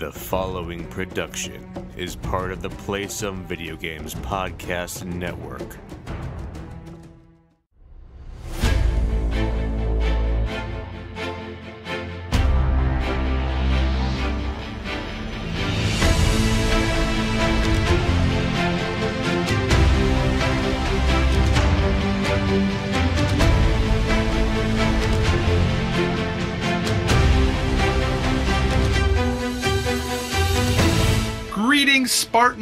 The following production is part of the Play Some Video Games Podcast Network.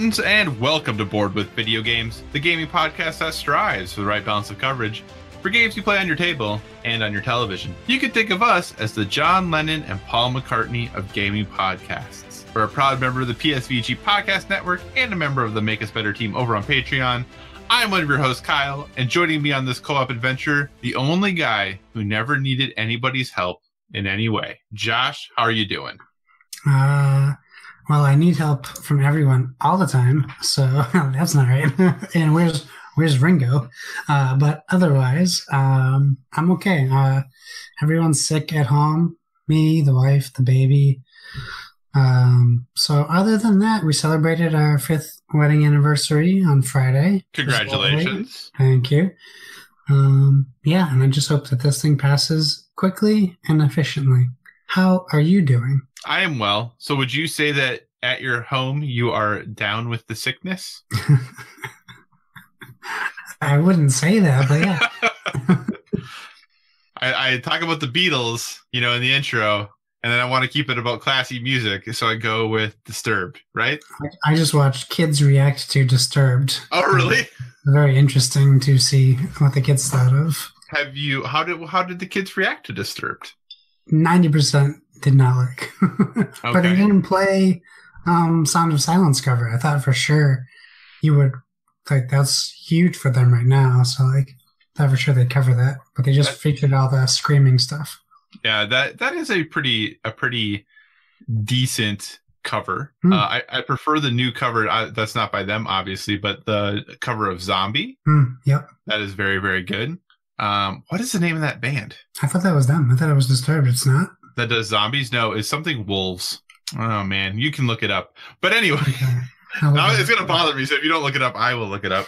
And welcome to Board with Video Games, the gaming podcast that strives for the right balance of coverage for games you play on your table and on your television. You can think of us as the John Lennon and Paul McCartney of gaming podcasts. We're a proud member of the PSVG Podcast Network and a member of the Make Us Better team over on Patreon. I'm one of your hosts, Kyle, and joining me on this co op adventure, the only guy who never needed anybody's help in any way. Josh, how are you doing? Uh, well, I need help from everyone all the time, so that's not right. and where's where's Ringo? Uh, but otherwise, um, I'm okay. Uh, everyone's sick at home. Me, the wife, the baby. Um, so other than that, we celebrated our fifth wedding anniversary on Friday. Congratulations. Thank you. Um, yeah, and I just hope that this thing passes quickly and efficiently. How are you doing? I am well. So, would you say that at your home you are down with the sickness? I wouldn't say that, but yeah. I, I talk about the Beatles, you know, in the intro, and then I want to keep it about classy music, so I go with Disturbed, right? I just watched kids react to Disturbed. Oh, really? Very interesting to see what the kids thought of. Have you? How did how did the kids react to Disturbed? Ninety percent did not like, but I didn't play um, Sound of Silence cover. I thought for sure you would like that's huge for them right now. So like, thought for sure they'd cover that, but they just That- featured all the screaming stuff. Yeah, that that is a pretty a pretty decent cover. Hmm. Uh, I I prefer the new cover. I, that's not by them, obviously, but the cover of Zombie Hmm, yep, that is very very good. Um, what is the name of that band? I thought that was them. I thought it was Disturbed. It's not. That does zombies? No, it's something wolves. Oh man, you can look it up. But anyway, now it's gonna bother me. So if you don't look it up, I will look it up.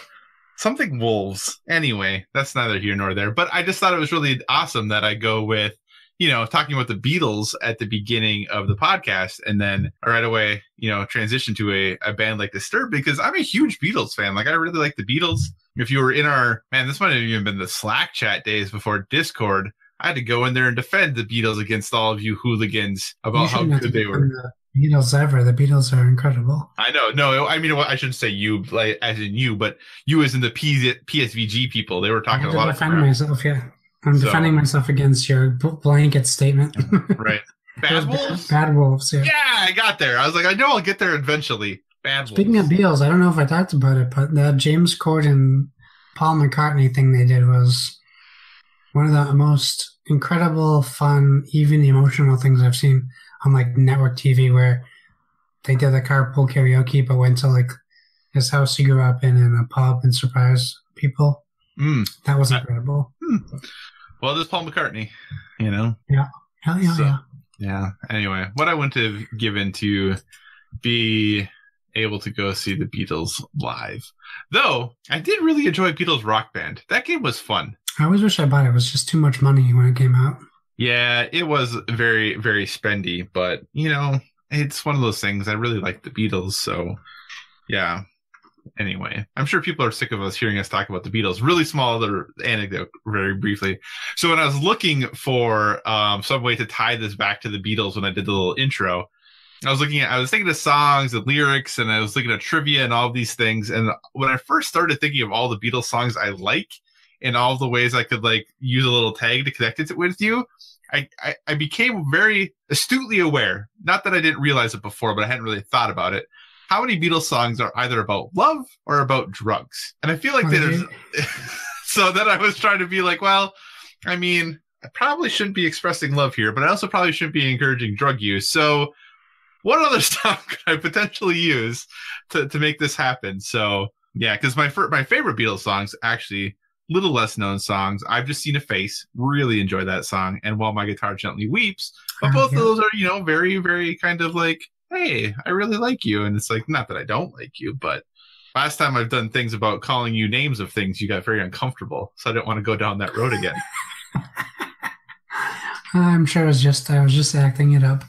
Something wolves. Anyway, that's neither here nor there. But I just thought it was really awesome that I go with, you know, talking about the Beatles at the beginning of the podcast, and then right away, you know, transition to a, a band like Disturbed because I'm a huge Beatles fan. Like I really like the Beatles. If you were in our man, this might have even been the Slack chat days before Discord. I had to go in there and defend the Beatles against all of you hooligans about how good they were. The Beatles ever. The Beatles are incredible. I know. No, I mean, I shouldn't say you, like as in you, but you as in the P- PSVG people. They were talking a lot of defend crap. myself. Yeah, I'm So- defending myself against your blanket statement. Right. Bad Wolves? Bad wolves. Yeah. Yeah, I got there. I was like, I know I'll get there eventually. Bad Speaking of. Beatles, I don't know if I talked about it, but the James Corden, Paul McCartney thing they did was one of the most incredible, fun, even emotional things I've seen on like network TV, where they did the carpool karaoke, but went to like his house he grew up in in a pub and surprised people. Mm. That was incredible. Well, there's Paul McCartney, you know? Hell yeah, so- yeah. Yeah. Anyway, what I wouldn't have given to be able to go see the Beatles live. Though, I did really enjoy Beatles Rock Band. That game was fun. I always wish I bought it. It was just too much money when it came out. Yeah, it was very, very spendy, but you know, it's one of those things. I really like the Beatles, so yeah. Anyway, I'm sure people are sick of us hearing us talk about the Beatles. Really small other anecdote, very briefly. So when I was looking for um, some way to tie this back to the Beatles when I did the little intro, I was looking at, I was thinking of songs and lyrics, and I was looking at trivia and all these things. And when I first started thinking of all the Beatles songs I like and all the ways I could like use a little tag to connect it with you, I, I, I became very astutely aware, not that I didn't realize it before, but I hadn't really thought about it. How many Beatles songs are either about love or about drugs? And I feel like there's so then I was trying to be like, well, I mean, I probably shouldn't be expressing love here, but I also probably shouldn't be encouraging drug use. So what other stuff could I potentially use to, to make this happen? So yeah, because my my favorite Beatles songs actually little less known songs. I've just seen a face. Really enjoy that song. And while my guitar gently weeps, but Ah, both yeah. of those are you know very very kind of like hey, I really like you. And it's like, not that I don't like you, but last time I've done things about calling you names of things, you got very uncomfortable. So I didn't want to go down that road again. I'm sure it was just I was just acting it up.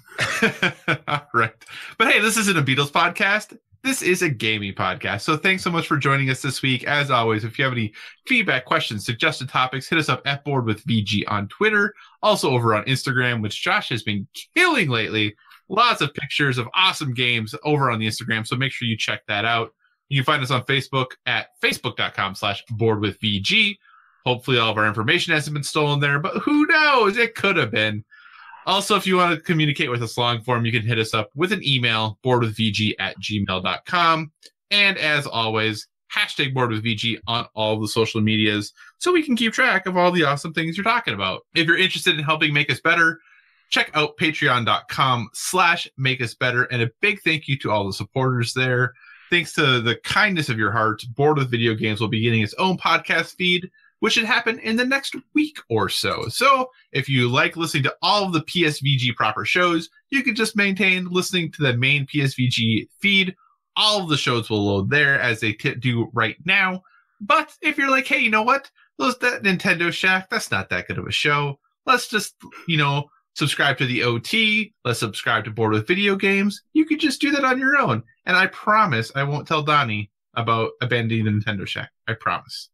right. But hey, this isn't a Beatles podcast. This is a gaming podcast. So thanks so much for joining us this week. As always, if you have any feedback, questions, suggested topics, hit us up at Board with VG on Twitter. Also over on Instagram, which Josh has been killing lately. Lots of pictures of awesome games over on the Instagram. So make sure you check that out. You can find us on Facebook at facebook.com slash board with VG. Hopefully all of our information hasn't been stolen there, but who knows? It could have been. Also, if you want to communicate with us long form, you can hit us up with an email, boardwithvg at gmail.com. And as always, hashtag boardwithvg on all the social medias so we can keep track of all the awesome things you're talking about. If you're interested in helping make us better, check out patreon.com slash make us better. And a big thank you to all the supporters there. Thanks to the kindness of your heart, Board with Video Games will be getting its own podcast feed which should happen in the next week or so. So if you like listening to all of the PSVG proper shows, you can just maintain listening to the main PSVG feed. All of the shows will load there as they t- do right now. But if you're like, hey, you know what? Those that Nintendo Shack, that's not that good of a show. Let's just, you know, subscribe to the OT. Let's subscribe to Board with Video Games. You could just do that on your own. And I promise I won't tell Donnie about abandoning the Nintendo Shack. I promise.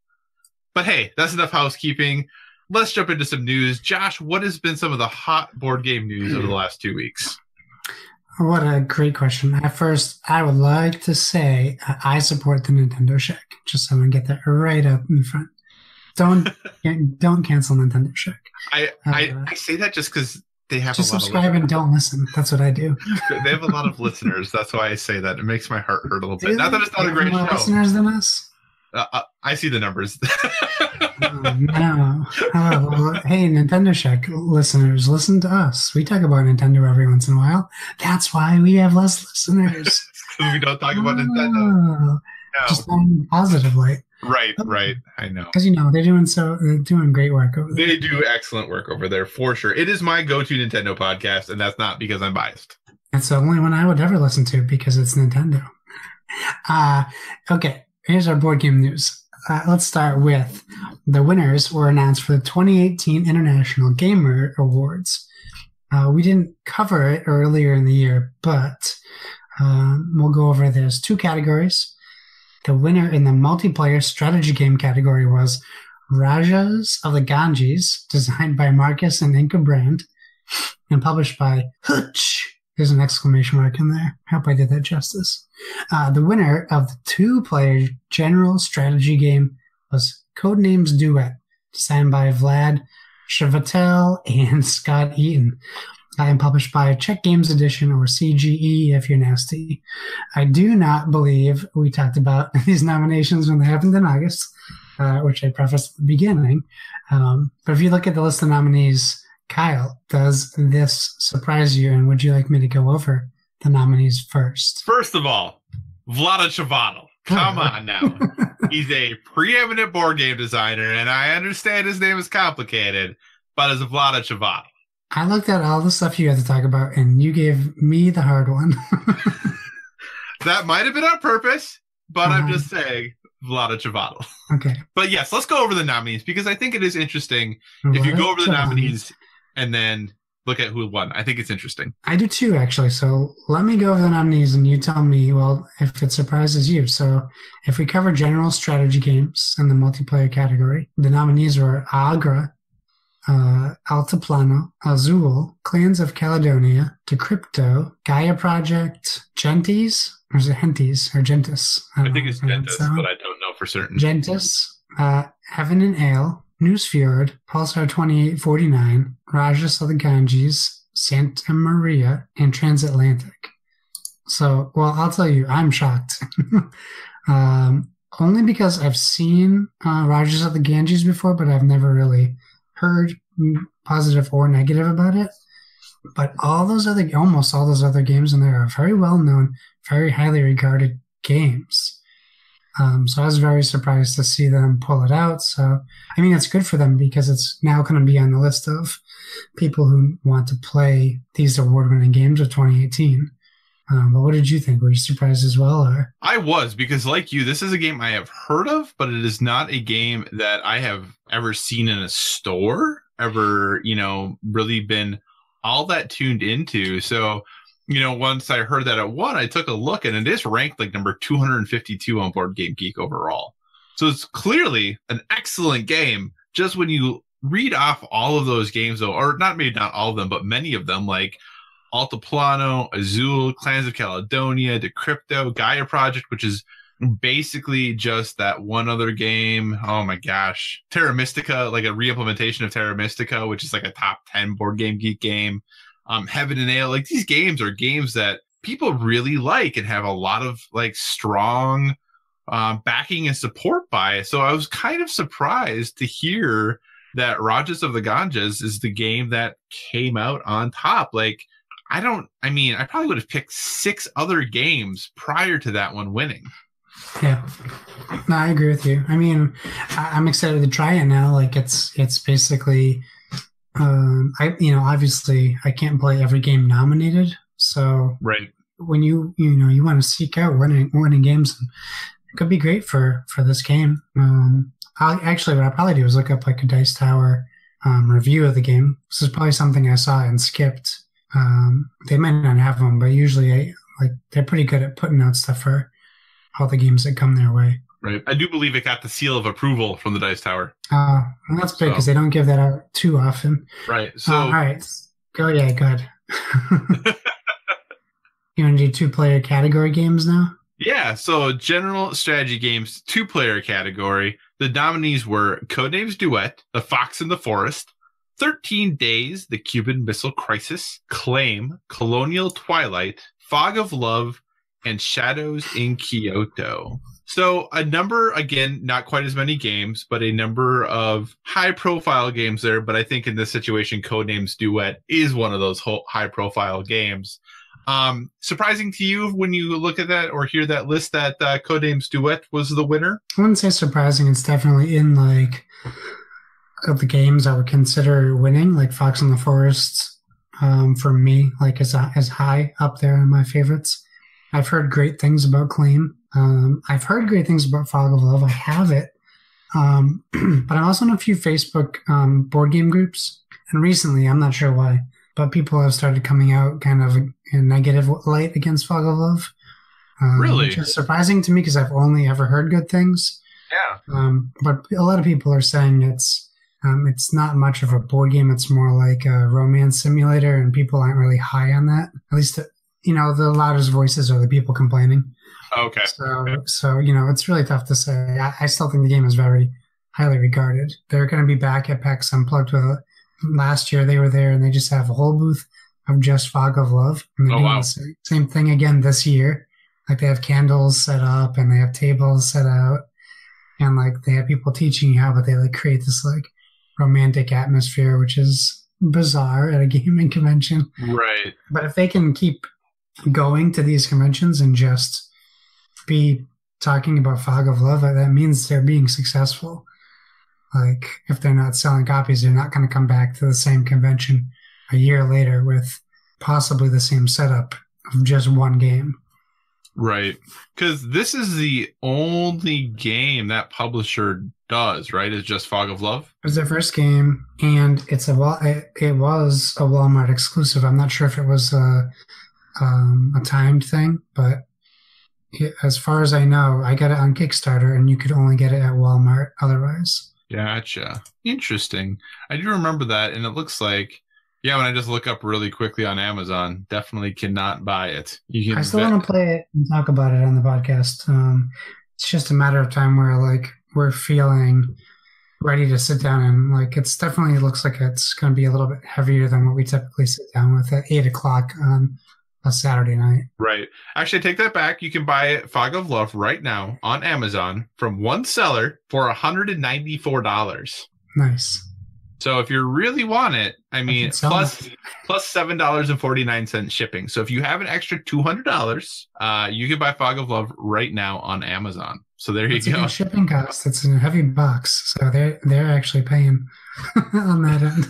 But hey, that's enough housekeeping. Let's jump into some news. Josh, what has been some of the hot board game news over the last two weeks? What a great question. At first, I would like to say uh, I support the Nintendo Shack, just so I get that right up in front. Don't don't cancel Nintendo Shack. I I, uh, I say that just because they have just subscribe and don't listen. That's what I do. they have a lot of listeners. That's why I say that. It makes my heart hurt a little bit. Not that it's not a great more show. listeners than us. Uh, uh, I see the numbers. oh, no. Oh, well, hey, Nintendo Shack listeners, listen to us. We talk about Nintendo every once in a while. That's why we have less listeners. we don't talk about oh, Nintendo. No. Just on positive light. Right, right. I know because you know they're doing so they're doing great work over there. They do excellent work over there for sure. It is my go-to Nintendo podcast, and that's not because I'm biased. It's the only one I would ever listen to because it's Nintendo. Uh okay here's our board game news. Uh, let's start with the winners were announced for the 2018 International Gamer Awards. Uh, we didn't cover it earlier in the year, but um, we'll go over there's two categories. The winner in the multiplayer strategy game category was Rajas of the Ganges, designed by Markus and Inka Brand, and published by Hutch there's an exclamation mark in there. I hope I did that justice. Uh, the winner of the two player general strategy game was Codenames Duet, designed by Vlad Chvátil and Scott Eaton. I am published by Czech Games Edition or CGE if you're nasty. I do not believe we talked about these nominations when they happened in August, uh, which I prefaced at the beginning. Um, but if you look at the list of nominees, Kyle, does this surprise you? And would you like me to go over the nominees first? First of all, Vlada Chvátil. Come on now. He's a preeminent board game designer, and I understand his name is complicated, but as a Vlada Chvátil. I looked at all the stuff you had to talk about, and you gave me the hard one. that might have been on purpose, but I'm uh-huh. just saying Vlada Chvátil. Okay. But yes, let's go over the nominees because I think it is interesting Vlada if you go over the nominees and then look at who won. I think it's interesting. I do too, actually. So let me go over the nominees and you tell me, well, if it surprises you. So if we cover general strategy games in the multiplayer category, the nominees were Agra, uh, Altiplano, Azul, Clans of Caledonia, Decrypto, Gaia Project, Gentis, or is it or Gentis? I, I think it's Gentis, but I don't know for certain. Gentis, uh, Heaven and Ale, Nusfjord, Pulsar 2849, Rajas of the Ganges, Santa Maria, and Transatlantic. So, well, I'll tell you, I'm shocked. um, only because I've seen uh, Rajas of the Ganges before, but I've never really heard positive or negative about it. But all those other, almost all those other games in there are very well known, very highly regarded games. Um, so I was very surprised to see them pull it out. So, I mean, it's good for them because it's now going to be on the list of people who want to play these award winning games of 2018. Um, but what did you think? Were you surprised as well, or I was because, like you, this is a game I have heard of, but it is not a game that I have ever seen in a store, ever, you know, really been all that tuned into. So, you know, once I heard that it won, I took a look and it is ranked like number 252 on Board Game Geek overall. So it's clearly an excellent game. Just when you read off all of those games, though, or not maybe not all of them, but many of them, like Altiplano, Azul, Clans of Caledonia, Decrypto, Gaia Project, which is basically just that one other game. Oh my gosh. Terra Mystica, like a re-implementation of Terra Mystica, which is like a top 10 board game geek game. Um, Heaven and Ale, like these games are games that people really like and have a lot of like strong um, backing and support by. So I was kind of surprised to hear that Rajas of the Ganges is the game that came out on top. Like, I don't, I mean, I probably would have picked six other games prior to that one winning. Yeah, no, I agree with you. I mean, I, am excited to try it now. Like it's it's basically, um, I you know obviously I can't play every game nominated. So right when you you know you want to seek out winning winning games, it could be great for for this game. Um, i actually what I probably do is look up like a Dice Tower um, review of the game. This is probably something I saw and skipped. Um, they might not have them, but usually I, like they're pretty good at putting out stuff for all the games that come their way. Right. I do believe it got the seal of approval from the Dice Tower. Uh, well, that's big because so. they don't give that out too often. Right. So, uh, all right. Go, yeah, good. you want to do two player category games now? Yeah. So, general strategy games, two player category. The nominees were Codenames Duet, The Fox in the Forest, 13 Days, The Cuban Missile Crisis, Claim, Colonial Twilight, Fog of Love, and Shadows in Kyoto. So a number, again, not quite as many games, but a number of high profile games there. But I think in this situation, Codenames Duet is one of those high profile games. Um, surprising to you when you look at that or hear that list that uh, Codenames Duet was the winner? I wouldn't say surprising. It's definitely in like of the games I would consider winning, like Fox in the Forest. Um, for me, like as as high up there in my favorites. I've heard great things about Claim. Um, I've heard great things about Fog of Love. I have it. Um, but I'm also in a few Facebook um, board game groups. And recently, I'm not sure why, but people have started coming out kind of in negative light against Fog of Love. Um, really? Which is surprising to me because I've only ever heard good things. Yeah. Um, but a lot of people are saying it's um, it's not much of a board game. It's more like a romance simulator, and people aren't really high on that. At least you know, the loudest voices are the people complaining. Oh, okay. So, okay. so you know, it's really tough to say. I, I, still think the game is very highly regarded. They're going to be back at PAX Unplugged with last year. They were there and they just have a whole booth of just Fog of Love. And they're oh, wow. the same thing again this year. Like they have candles set up and they have tables set out and like they have people teaching you how, but they like create this like romantic atmosphere, which is bizarre at a gaming convention. Right. But if they can keep going to these conventions and just be talking about Fog of Love, that means they're being successful. Like, if they're not selling copies, they're not going to come back to the same convention a year later with possibly the same setup of just one game. Right. Because this is the only game that publisher does, right? Is just Fog of Love? It was their first game, and it's a it, it was a Walmart exclusive. I'm not sure if it was a um, a timed thing, but as far as I know, I got it on Kickstarter, and you could only get it at Walmart otherwise. Gotcha. Interesting. I do remember that, and it looks like, yeah, when I just look up really quickly on Amazon, definitely cannot buy it. You can I still vet- want to play it and talk about it on the podcast. Um, it's just a matter of time where like we're feeling ready to sit down and like it's definitely looks like it's going to be a little bit heavier than what we typically sit down with at eight o'clock on a Saturday night. Right. Actually, take that back. You can buy Fog of Love right now on Amazon from one seller for $194. Nice. So if you really want it, I mean, plus plus seven dollars and forty nine cents shipping. So if you have an extra two hundred dollars, uh, you can buy Fog of Love right now on Amazon. So there you go. shipping cost. It's a heavy box, so they're they're actually paying on that end.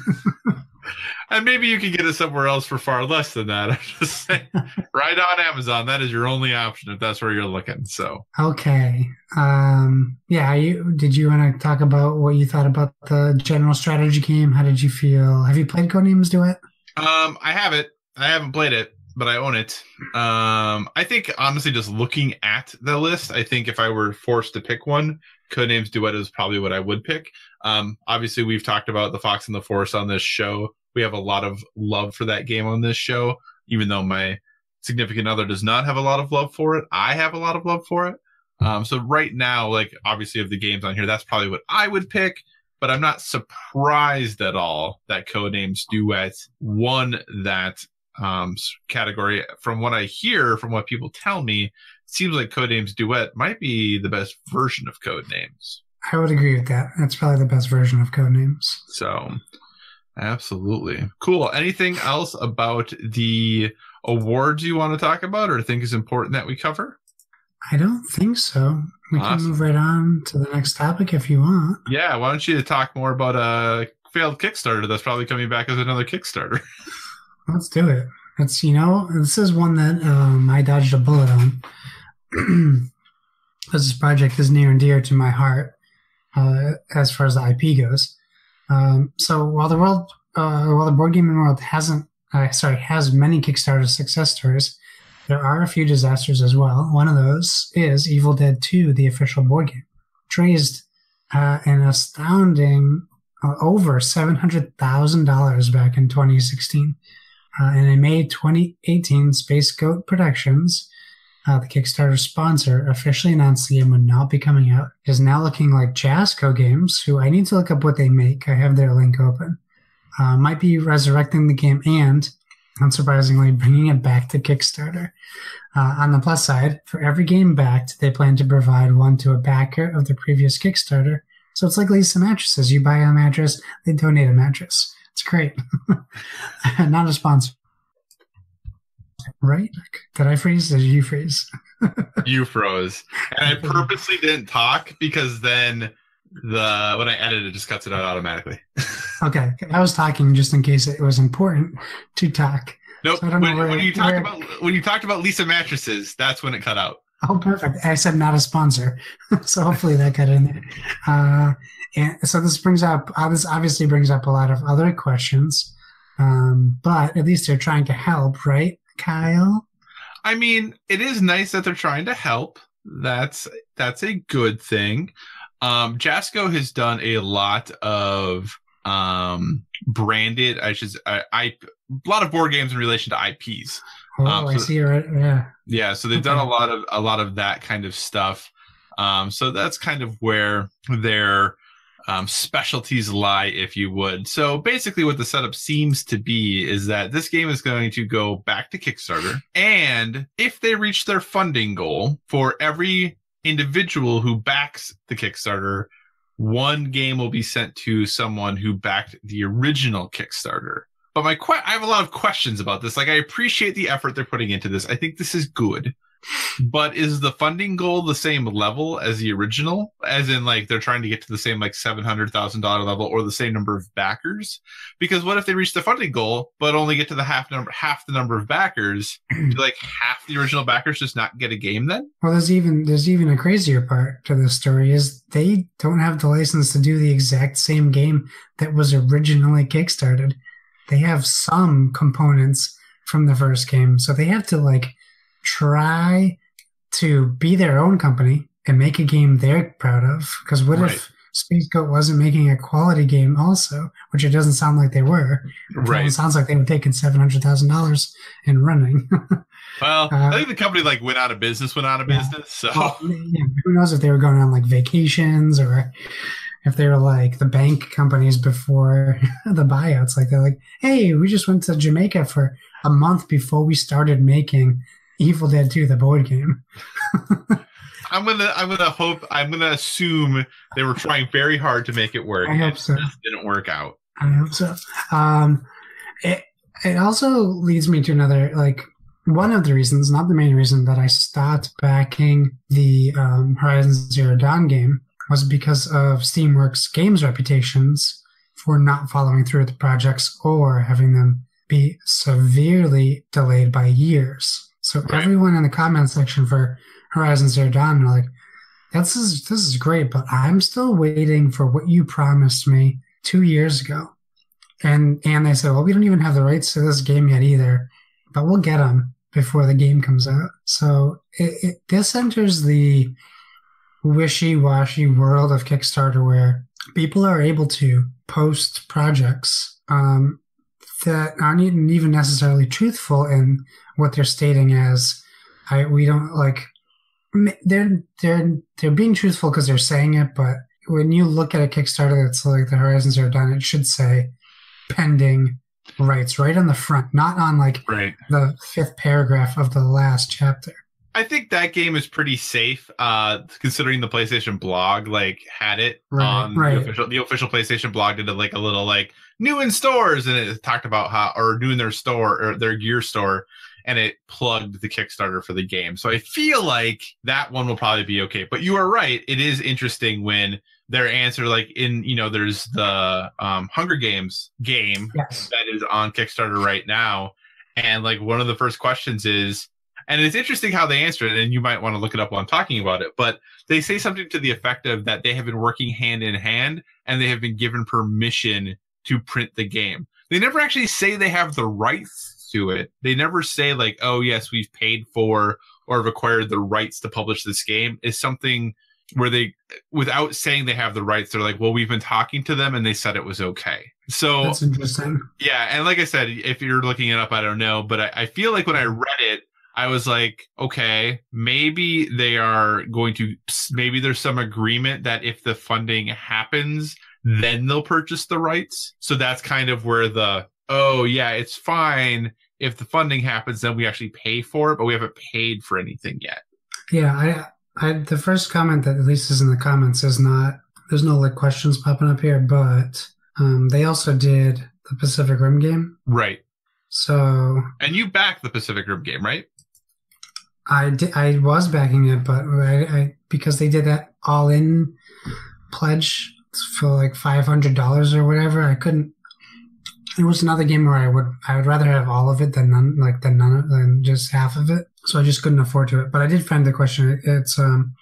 and maybe you can get it somewhere else for far less than that. I'm just saying, right on Amazon, that is your only option if that's where you're looking. So Okay. Um, yeah. You, did you want to talk about what you thought about the general strategy game? How did you feel? Have you played Codenames Duet? Um, I have it. I haven't played it, but I own it. Um, I think honestly, just looking at the list, I think if I were forced to pick one, Codenames Duet is probably what I would pick. Um, obviously, we've talked about the Fox and the Forest on this show. We have a lot of love for that game on this show, even though my significant other does not have a lot of love for it. I have a lot of love for it. Um, so right now, like obviously of the games on here, that's probably what I would pick. But I'm not surprised at all that Codenames Duet won that um, category. From what I hear, from what people tell me, it seems like Codenames Duet might be the best version of Codenames. I would agree with that. That's probably the best version of Codenames. So, absolutely cool. Anything else about the awards you want to talk about or think is important that we cover? I don't think so. We Awesome. can move right on to the next topic if you want. Yeah, why don't you talk more about a failed Kickstarter that's probably coming back as another Kickstarter? Let's do it. It's you know this is one that um, I dodged a bullet on. this project is near and dear to my heart uh, as far as the IP goes. Um, so while the world, uh, while the board gaming world hasn't, uh, sorry, has many Kickstarter success stories, there are a few disasters as well. One of those is Evil Dead 2, the official board game, which raised uh, an astounding uh, over seven hundred thousand dollars back in 2016. Uh, and in May 2018, Space Goat Productions, uh, the Kickstarter sponsor, officially announced the game would not be coming out. is now looking like Jasco Games, who I need to look up what they make. I have their link open. Uh, might be resurrecting the game and, unsurprisingly, bringing it back to Kickstarter. Uh, on the plus side, for every game backed, they plan to provide one to a backer of the previous Kickstarter. So it's like Leesa Mattresses. You buy a mattress, they donate a mattress. It's great. Not a sponsor. Right? Did I freeze? Did you freeze? you froze. And I purposely didn't talk because then the when I edit it just cuts it out automatically. Okay. I was talking just in case it was important to talk. Nope. So I don't know when, where- when you talked about when you talked about Leesa mattresses, that's when it cut out. Oh, perfect. I said not a sponsor. so hopefully that got in there. Uh, and so this brings up, uh, this obviously brings up a lot of other questions. Um, but at least they're trying to help, right, Kyle? I mean, it is nice that they're trying to help. That's that's a good thing. Um, Jasco has done a lot of um branded, I should, say, I, I a lot of board games in relation to IPs. Oh, Um, I see. Right. Yeah. Yeah, so they've done a lot of a lot of that kind of stuff. Um, so that's kind of where their um, specialties lie, if you would. So basically, what the setup seems to be is that this game is going to go back to Kickstarter, and if they reach their funding goal for every individual who backs the Kickstarter, one game will be sent to someone who backed the original Kickstarter. But my que- I have a lot of questions about this. Like, I appreciate the effort they're putting into this. I think this is good. But is the funding goal the same level as the original? As in, like, they're trying to get to the same, like, $700,000 level or the same number of backers? Because what if they reach the funding goal, but only get to the half number, half the number of backers? Do, like, half the original backers just not get a game then? Well, there's even there's even a crazier part to this story is they don't have the license to do the exact same game that was originally kickstarted. They have some components from the first game, so they have to like try to be their own company and make a game they're proud of. Because what Right. if Space Goat wasn't making a quality game also, which it doesn't sound like they were. Right. It sounds like they were taking seven hundred thousand dollars and running. Well, Uh, I think the company, like, went out of business, went out of Yeah. business. So. Well, yeah, who knows if they were going on like vacations or if they were like the bank companies before the buyouts. Like they're like, hey, we just went to Jamaica for a month before we started making Evil Dead 2, the board game. I'm gonna I'm gonna hope I'm gonna assume they were trying very hard to make it work. I hope so. didn't work out. I hope so. Um, it it also leads me to another like one of the reasons, not the main reason, that I stopped backing the um, Horizon Zero Dawn game was because of Steamworks Games reputations for not following through with the projects or having them be severely delayed by years. So Right. everyone in the comment section for Horizon Zero Dawn are like, "This is this is great, but I'm still waiting for what you promised me two years ago." And and they said, "Well, we don't even have the rights to this game yet either, but we'll get them before the game comes out." So it, it this enters the wishy-washy world of Kickstarter where people are able to post projects um, that aren't even even necessarily truthful in what they're stating as I we don't like they're they're they're being truthful because they're saying it but when you look at a Kickstarter that's like the Horizon Zero Dawn it should say pending rights right on the front not on like Right. the fifth paragraph of the last chapter I think that game is pretty safe, uh, considering the PlayStation blog like had it Right, on right. the official the official PlayStation blog did a, like a little like new in stores and it talked about how or new in their store or their gear store and it plugged the Kickstarter for the game. So I feel like that one will probably be okay. But you are right, it is interesting when their answer like in you know there's the um, Hunger Games game yes that is on Kickstarter right now. And like one of the first questions is, and it's interesting how they answer it, and you might want to look it up while I'm talking about it, but they say something to the effect of that they have been working hand in hand and they have been given permission to print the game. They never actually say they have the rights to it. They never say like, oh yes, we've paid for or have acquired the rights to publish this game. Is something where they without saying they have the rights, they're like, well, we've been talking to them and they said it was okay. So that's interesting yeah, and like I said, if you're looking it up, I don't know, but I, I feel like when I read it, I was like, okay, maybe they are going to, maybe there's some agreement that if the funding happens, then they'll purchase the rights. So that's kind of where the, oh yeah, it's fine if the funding happens, then we actually pay for it, but we haven't paid for anything yet. Yeah, I, I, the first comment that at least is in the comments is not. There's no like questions popping up here, but um, they also did the Pacific Rim game. Right. So And you back the Pacific Rim game, right? I did, I was backing it, but I, I because they did that all in pledge for like five hundred dollars or whatever. I couldn't. It was another game where I would I would rather have all of it than none like than none of, than just half of it. So I just couldn't afford to it. But I did find the question. It's um.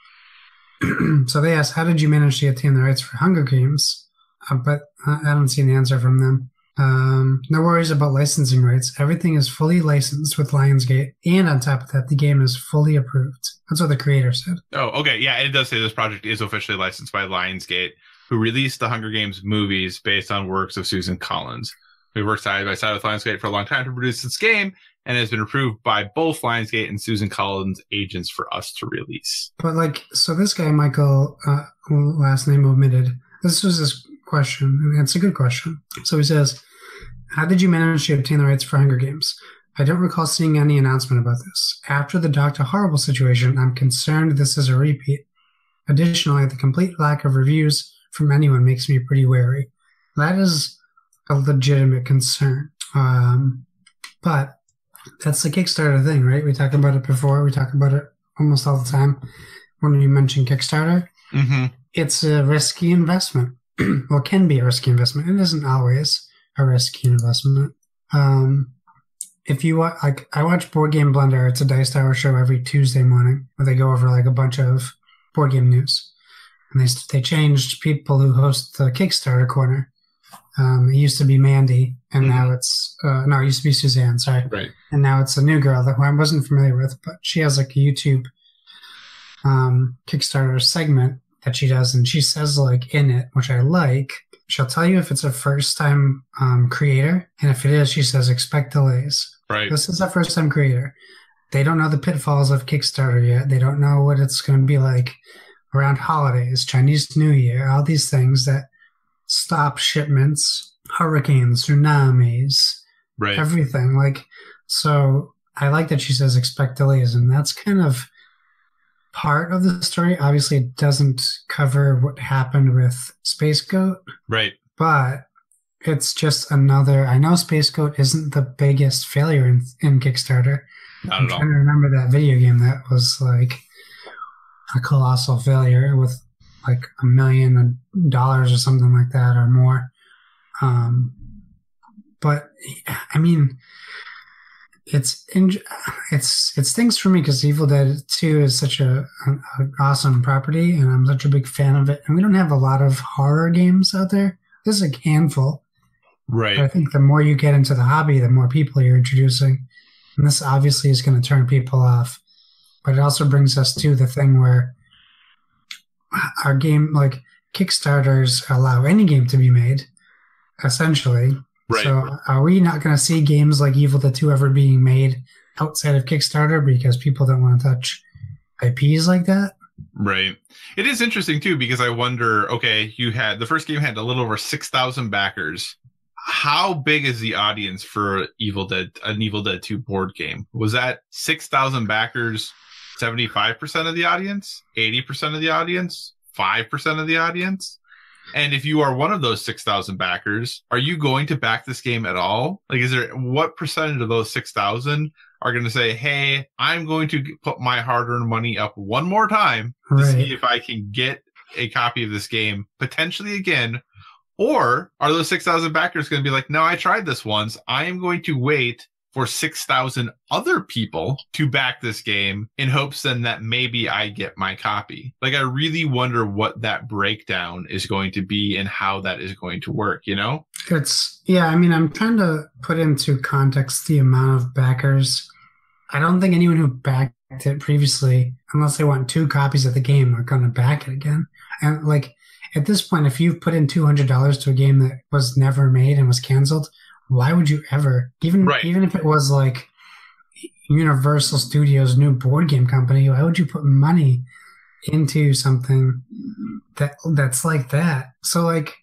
so they asked, "How did you manage to obtain the rights for Hunger Games?" Uh, but I haven't see an answer from them. Um, no worries about licensing rights. Everything is fully licensed with Lionsgate, and on top of that, the game is fully approved. That's what the creator said. Oh, okay. Yeah, it does say this project is officially licensed by Lionsgate, who released the Hunger Games movies based on works of Susan Collins, who worked side by side with Lionsgate for a long time to produce this game and it has been approved by both Lionsgate and Susan Collins agents for us to release. But like, so this guy, Michael, uh, last name omitted. This was his question, and it's a good question. So he says, "How did you manage to obtain the rights for Hunger Games?" I don't recall seeing any announcement about this. After the Doctor Horrible situation, I'm concerned this is a repeat. Additionally, the complete lack of reviews from anyone makes me pretty wary. That is a legitimate concern. Um, but that's the Kickstarter thing, right? We talked about it before. We talk about it almost all the time when you mention Kickstarter. Mm-hmm. It's a risky investment. well, it can be a risky investment. It isn't always a risky investment. Um, if you wa- like, I watch Board Game Blender. It's a Dice Tower show every Tuesday morning where they go over like a bunch of board game news, and they they changed people who host the Kickstarter corner. Um, it used to be Mandy, and now it's uh, no, it used to be Suzanne. Sorry, Right. and now it's a new girl that who I wasn't familiar with, but she has like a YouTube um, Kickstarter segment that she does, and she says like in it, which I like. She'll tell you if it's a first time um, creator, and if it is, she says expect delays. Right. This is a first time creator. They don't know the pitfalls of Kickstarter yet. They don't know what it's going to be like around holidays, Chinese New Year, all these things that stop shipments, hurricanes, tsunamis, Right. everything. Like, so I like that she says expect delays, and that's kind of part of the story. Obviously, it doesn't cover what happened with Space Goat, right. but it's just another. I know Space Goat isn't the biggest failure in, in Kickstarter. Not I'm at all. trying to remember that video game that was like a colossal failure with like a million dollars or something like that or more. Um, but I mean, it's it's it stinks for me because Evil Dead Two is such a, an awesome property, and I'm such a big fan of it. And we don't have a lot of horror games out there. There's a handful. Right. But I think the more you get into the hobby, the more people you're introducing, and this obviously is going to turn people off. But it also brings us to the thing where our game, like Kickstarters, allow any game to be made, essentially. Right. So are we not going to see games like Evil Dead 2 ever being made outside of Kickstarter because people don't want to touch IPs like that? Right. It is interesting too because I wonder. Okay, you had the first game had a little over six thousand backers. How big is the audience for Evil Dead, an Evil Dead Two board game? Was that six thousand backers? Seventy five percent of the audience, eighty percent of the audience, five percent of the audience. And if you are one of those 6,000 backers, are you going to back this game at all? Like, is there what percentage of those 6,000 are going to say, Hey, I'm going to put my hard earned money up one more time to Right. see if I can get a copy of this game potentially again? Or are those 6,000 backers going to be like, no, I tried this once. I am going to wait for 6,000 other people to back this game in hopes then that maybe I get my copy. Like, I really wonder what that breakdown is going to be and how that is going to work, you know? It's yeah. I mean, I'm trying to put into context the amount of backers. I don't think anyone who backed it previously, unless they want two copies of the game, are going to back it again. And like at this point, if you've put in two hundred dollars to a game that was never made and was canceled, why would you ever even Right. even if it was like Universal Studios' new board game company? Why would you put money into something that that's like that? So like.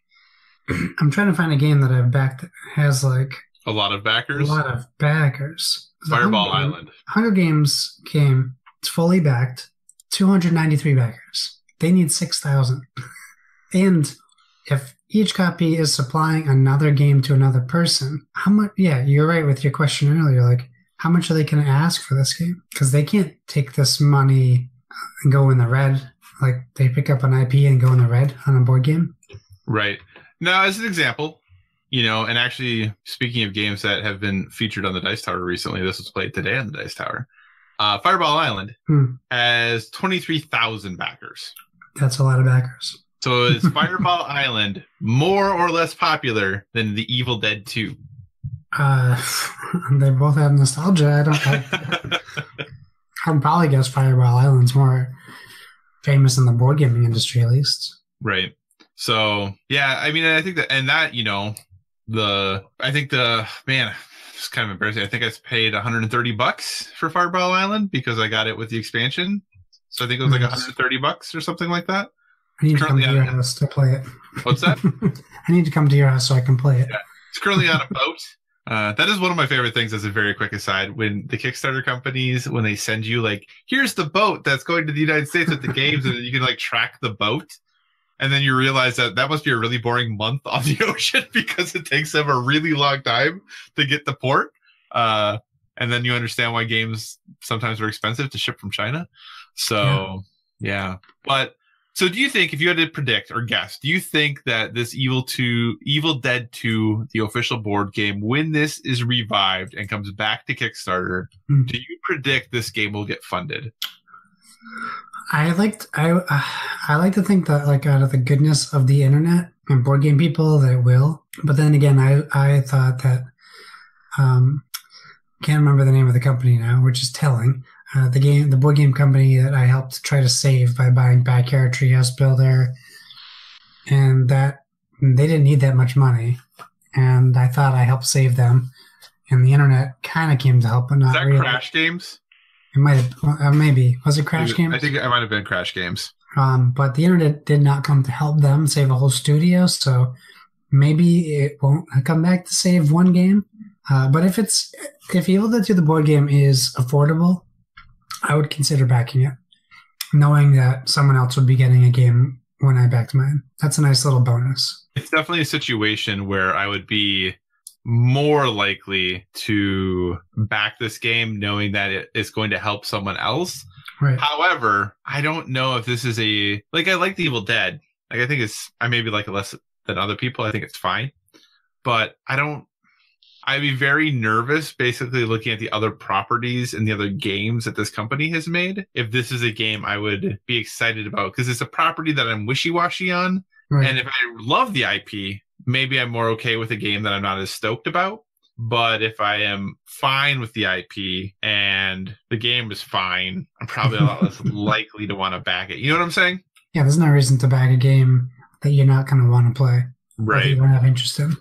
I'm trying to find a game that I've backed that has like A lot of backers, a lot of backers. The Fireball Hunger, Island. Hunger Games game, it's fully backed, 293 backers. They need 6,000. And if each copy is supplying another game to another person, how much? Yeah, you're right with your question earlier. Like, how much are they going to ask for this game? Because they can't take this money and go in the red. Like, they pick up an IP and go in the red on a board game. Right. Now, as an example, you know, and actually, speaking of games that have been featured on the Dice Tower recently, this was played today on the Dice Tower. Uh, Fireball Island Hmm. has 23,000 backers. That's a lot of backers. So is Fireball Island more or less popular than The Evil Dead 2? Uh, they both have nostalgia. I don't. I, I'd probably guess Fireball Island's more famous in the board gaming industry, at least. right. So, yeah, I mean, I think that, and that, you know, the, I think the, man, it's kind of embarrassing. I think I paid 130 bucks for Fireball Island because I got it with the expansion. So I think it was like 130 bucks or something like that. I need to come to your on- house to play it. What's that? I need to come to your house so I can play it. It's currently on a boat. Uh, that is one of my favorite things as a very quick aside. When the Kickstarter companies, when they send you like, here's the boat that's going to the United States with the games, and you can like track the boat. And then you realize that that must be a really boring month on the ocean because it takes them a really long time to get the port. Uh, and then you understand why games sometimes are expensive to ship from China. So, yeah. But so do you think if you had to predict or guess, do you think that this Evil 2 Evil Dead 2, the official board game, when this is revived and comes back to Kickstarter, Hmm. do you predict this game will get funded? I liked. I uh, I like to think that like out of the goodness of the internet and board game people that it will. But then again, I I thought that um can't remember the name of the company now, which is telling. Uh, the game, the board game company that I helped try to save by buying Backyard Treehouse Builder, and that they didn't need that much money, and I thought I helped save them, and the internet kind of came to help, but Is not that really. Crash Games? It might have, uh, maybe was it Crash Games? I think it might have been Crash Games. Um, but the internet did not come to help them save a whole studio, so maybe it won't come back to save one game. Uh, but if it's if Evil Dead 2 the board game is affordable, I would consider backing it, knowing that someone else would be getting a game when I backed mine. That's a nice little bonus. It's definitely a situation where I would be more likely to back this game knowing that it is going to help someone else Right. However, I don't know if this is a like I like the Evil Dead. Like I think it's I maybe like it less than other people. I think it's fine. but I don't. I'd be very nervous, basically looking at the other properties and the other games that this company has made. If this is a game I would be excited about, because it's a property that I'm wishy washy on, Right. and if I love the IP, maybe I'm more okay with a game that I'm not as stoked about. But if I am fine with the IP and the game is fine, I'm probably a lot less likely to want to back it. You know what I'm saying? yeah, there's no reason to back a game that you're not going to want to play. Right. You don't have interest in.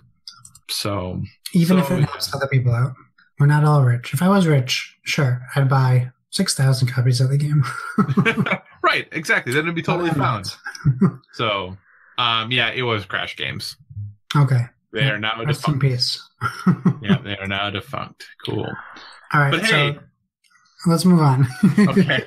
So, Even if it helps other people out. We're not all rich. If I was rich, sure, I'd buy 6,000 copies of the game. right, exactly. Then it'd be totally fine. So, um, yeah, it was Crash Games. Okay. They are now Rest in defunct. peace. Yeah, they are now defunct. Cool. All right. But hey, so let's move on. Okay.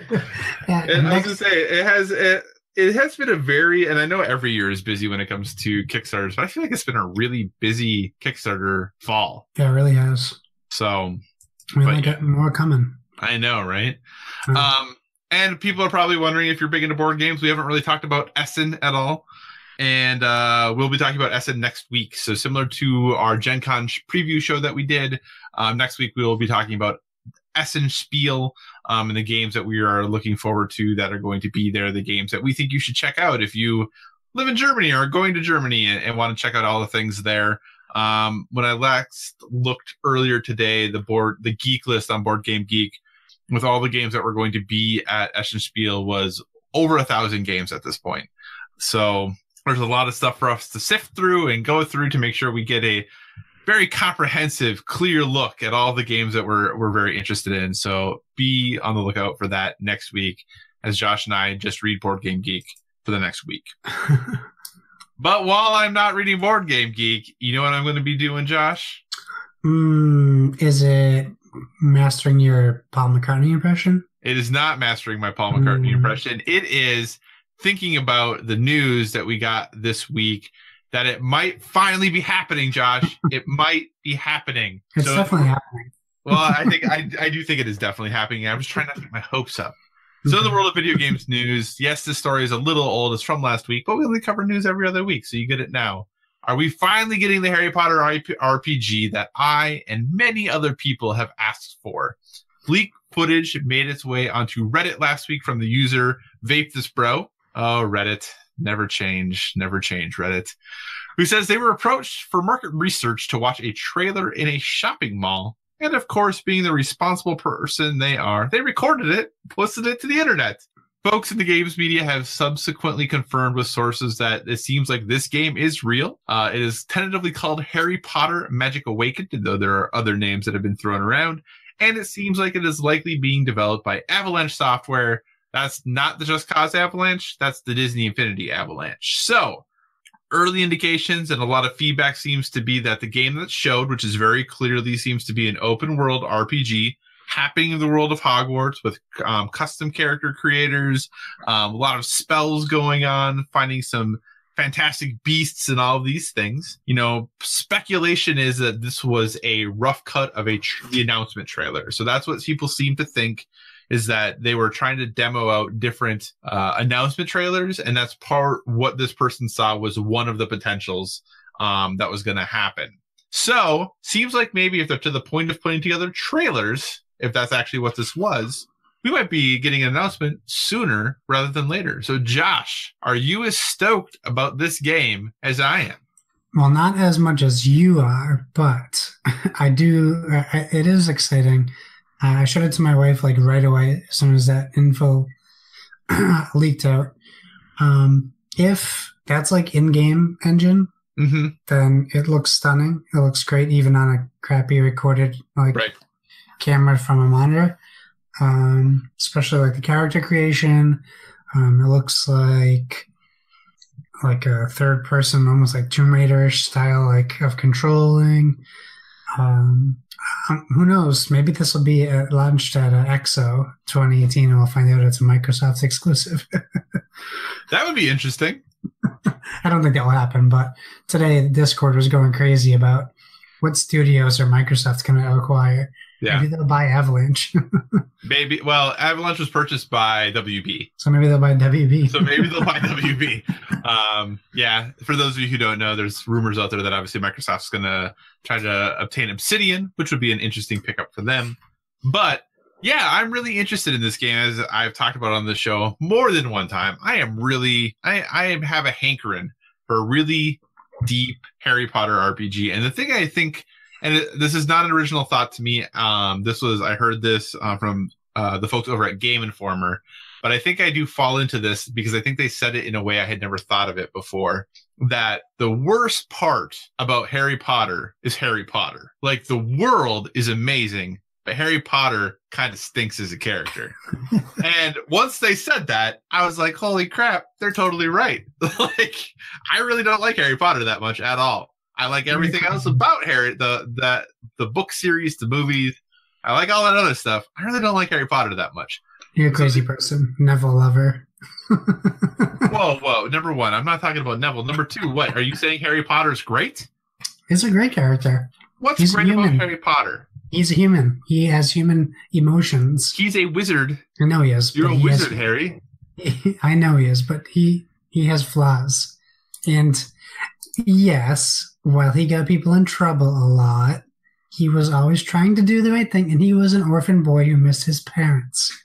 yeah, And I was gonna say it has it, it has been a very and I know every year is busy when it comes to Kickstarters, but I feel like it's been a really busy Kickstarter fall. yeah, it really has. So We might get more coming. I know, right? Mm. Um, and people are probably wondering if you're big into board games. We haven't really talked about Essen at all. And uh, we'll be talking about Essen next week. So similar to our Gen Con sh- preview show that we did, um, next week we will be talking about Essen Spiel um, and the games that we are looking forward to that are going to be there, the games that we think you should check out if you live in Germany or are going to Germany and, and want to check out all the things there. Um, when I last looked earlier today, the board, the geek list on Board Game Geek with all the games that were going to be at Essen Spiel was over a thousand games at this point. So there's a lot of stuff for us to sift through and go through to make sure we get a very comprehensive, clear look at all the games that we're we're very interested in. So be on the lookout for that next week as Josh and I just read Board Game Geek for the next week. But while I'm not reading Board Game Geek, you know what I'm going to be doing, Josh? mm, is it mastering your Paul McCartney impression? It is not mastering my Paul McCartney Mm. impression. It is thinking about the news that we got this week that it might finally be happening, Josh. it might be happening. It's So- definitely happening. well, I think I, I do think it is definitely happening. I'm just trying not to get my hopes up. So in the world of video games news, yes, this story is a little old. It's from last week, but we only cover news every other week, so you get it now. Are we finally getting the Harry Potter RPG that I and many other people have asked for? Leak footage made its way onto Reddit last week from the user Vape This Bro. Oh, Reddit. Never change, never change, Reddit. Who says they were approached for market research to watch a trailer in a shopping mall. And of course, being the responsible person they are, they recorded it, posted it to the internet. Folks in the games media have subsequently confirmed with sources that it seems like this game is real. Uh, it is tentatively called Harry Potter Magic Awakened, though there are other names that have been thrown around. And it seems like it is likely being developed by Avalanche Software. That's not the Just Cause Avalanche, that's the Disney Infinity Avalanche. So, early indications and a lot of feedback seems to be that the game that showed, which is very clearly seems to be an open world RPG happening in the world of Hogwarts with um, custom character creators, um, a lot of spells going on, finding some fantastic beasts and all of these things. You know, speculation is that this was a rough cut of a tr- the announcement trailer. So that's what people seem to think is that they were trying to demo out different uh, announcement trailers, and that's part what this person saw was one of the potentials um, that was going to happen. So seems like maybe if they're to the point of putting together trailers, if that's actually what this was, we might be getting an announcement sooner rather than later. So Josh, are you as stoked about this game as I am? Well, not as much as you are, but I do. It is exciting. Uh, I showed it to my wife like right away as soon as that info leaked out. Um, if that's like in-game engine, Mm-hmm. then it looks stunning. It looks great, even on a crappy recorded like Right. camera from a monitor. Um, especially like the character creation. Um, it looks like like a third person, almost like Tomb Raider-ish style, like of controlling. Um, who knows? Maybe this will be uh, launched at uh, EXO 2018, and we'll find out it's a Microsoft exclusive. That would be interesting. I don't think that will happen, but today Discord was going crazy about what studios are Microsoft going to acquire. Yeah. Maybe they'll buy Avalanche. Maybe. Well, Avalanche was purchased by WB, so maybe they'll buy WB. so maybe they'll buy WB. Um, yeah. For those of you who don't know, there's rumors out there that obviously Microsoft's going to try to obtain Obsidian, which would be an interesting pickup for them. But yeah, I'm really interested in this game as I've talked about on the show more than one time. I am really, I, I have a hankering for a really deep Harry Potter RPG. And the thing I think, and it, this is not an original thought to me. Um, this was I heard this uh, from uh, the folks over at Game Informer, but I think I do fall into this because I think they said it in a way I had never thought of it before. That the worst part about Harry Potter is Harry Potter. Like the world is amazing, but Harry Potter kind of stinks as a character. and once they said that, I was like, holy crap, they're totally right. like, I really don't like Harry Potter that much at all. I like everything else about Harry, the the the book series, the movies. I like all that other stuff. I really don't like Harry Potter that much. You're a crazy person. Neville lover. Whoa, whoa. Number one, I'm not talking about Neville. Number two, what? Are you saying Harry Potter's great? He's a great character. What's He's great about Harry Potter? He's a human. He has human emotions. He's a wizard. I know he is. You're a he has- wizard, Harry. I know he is, but he he has flaws. And yes, while he got people in trouble a lot, he was always trying to do the right thing, and he was an orphan boy who missed his parents.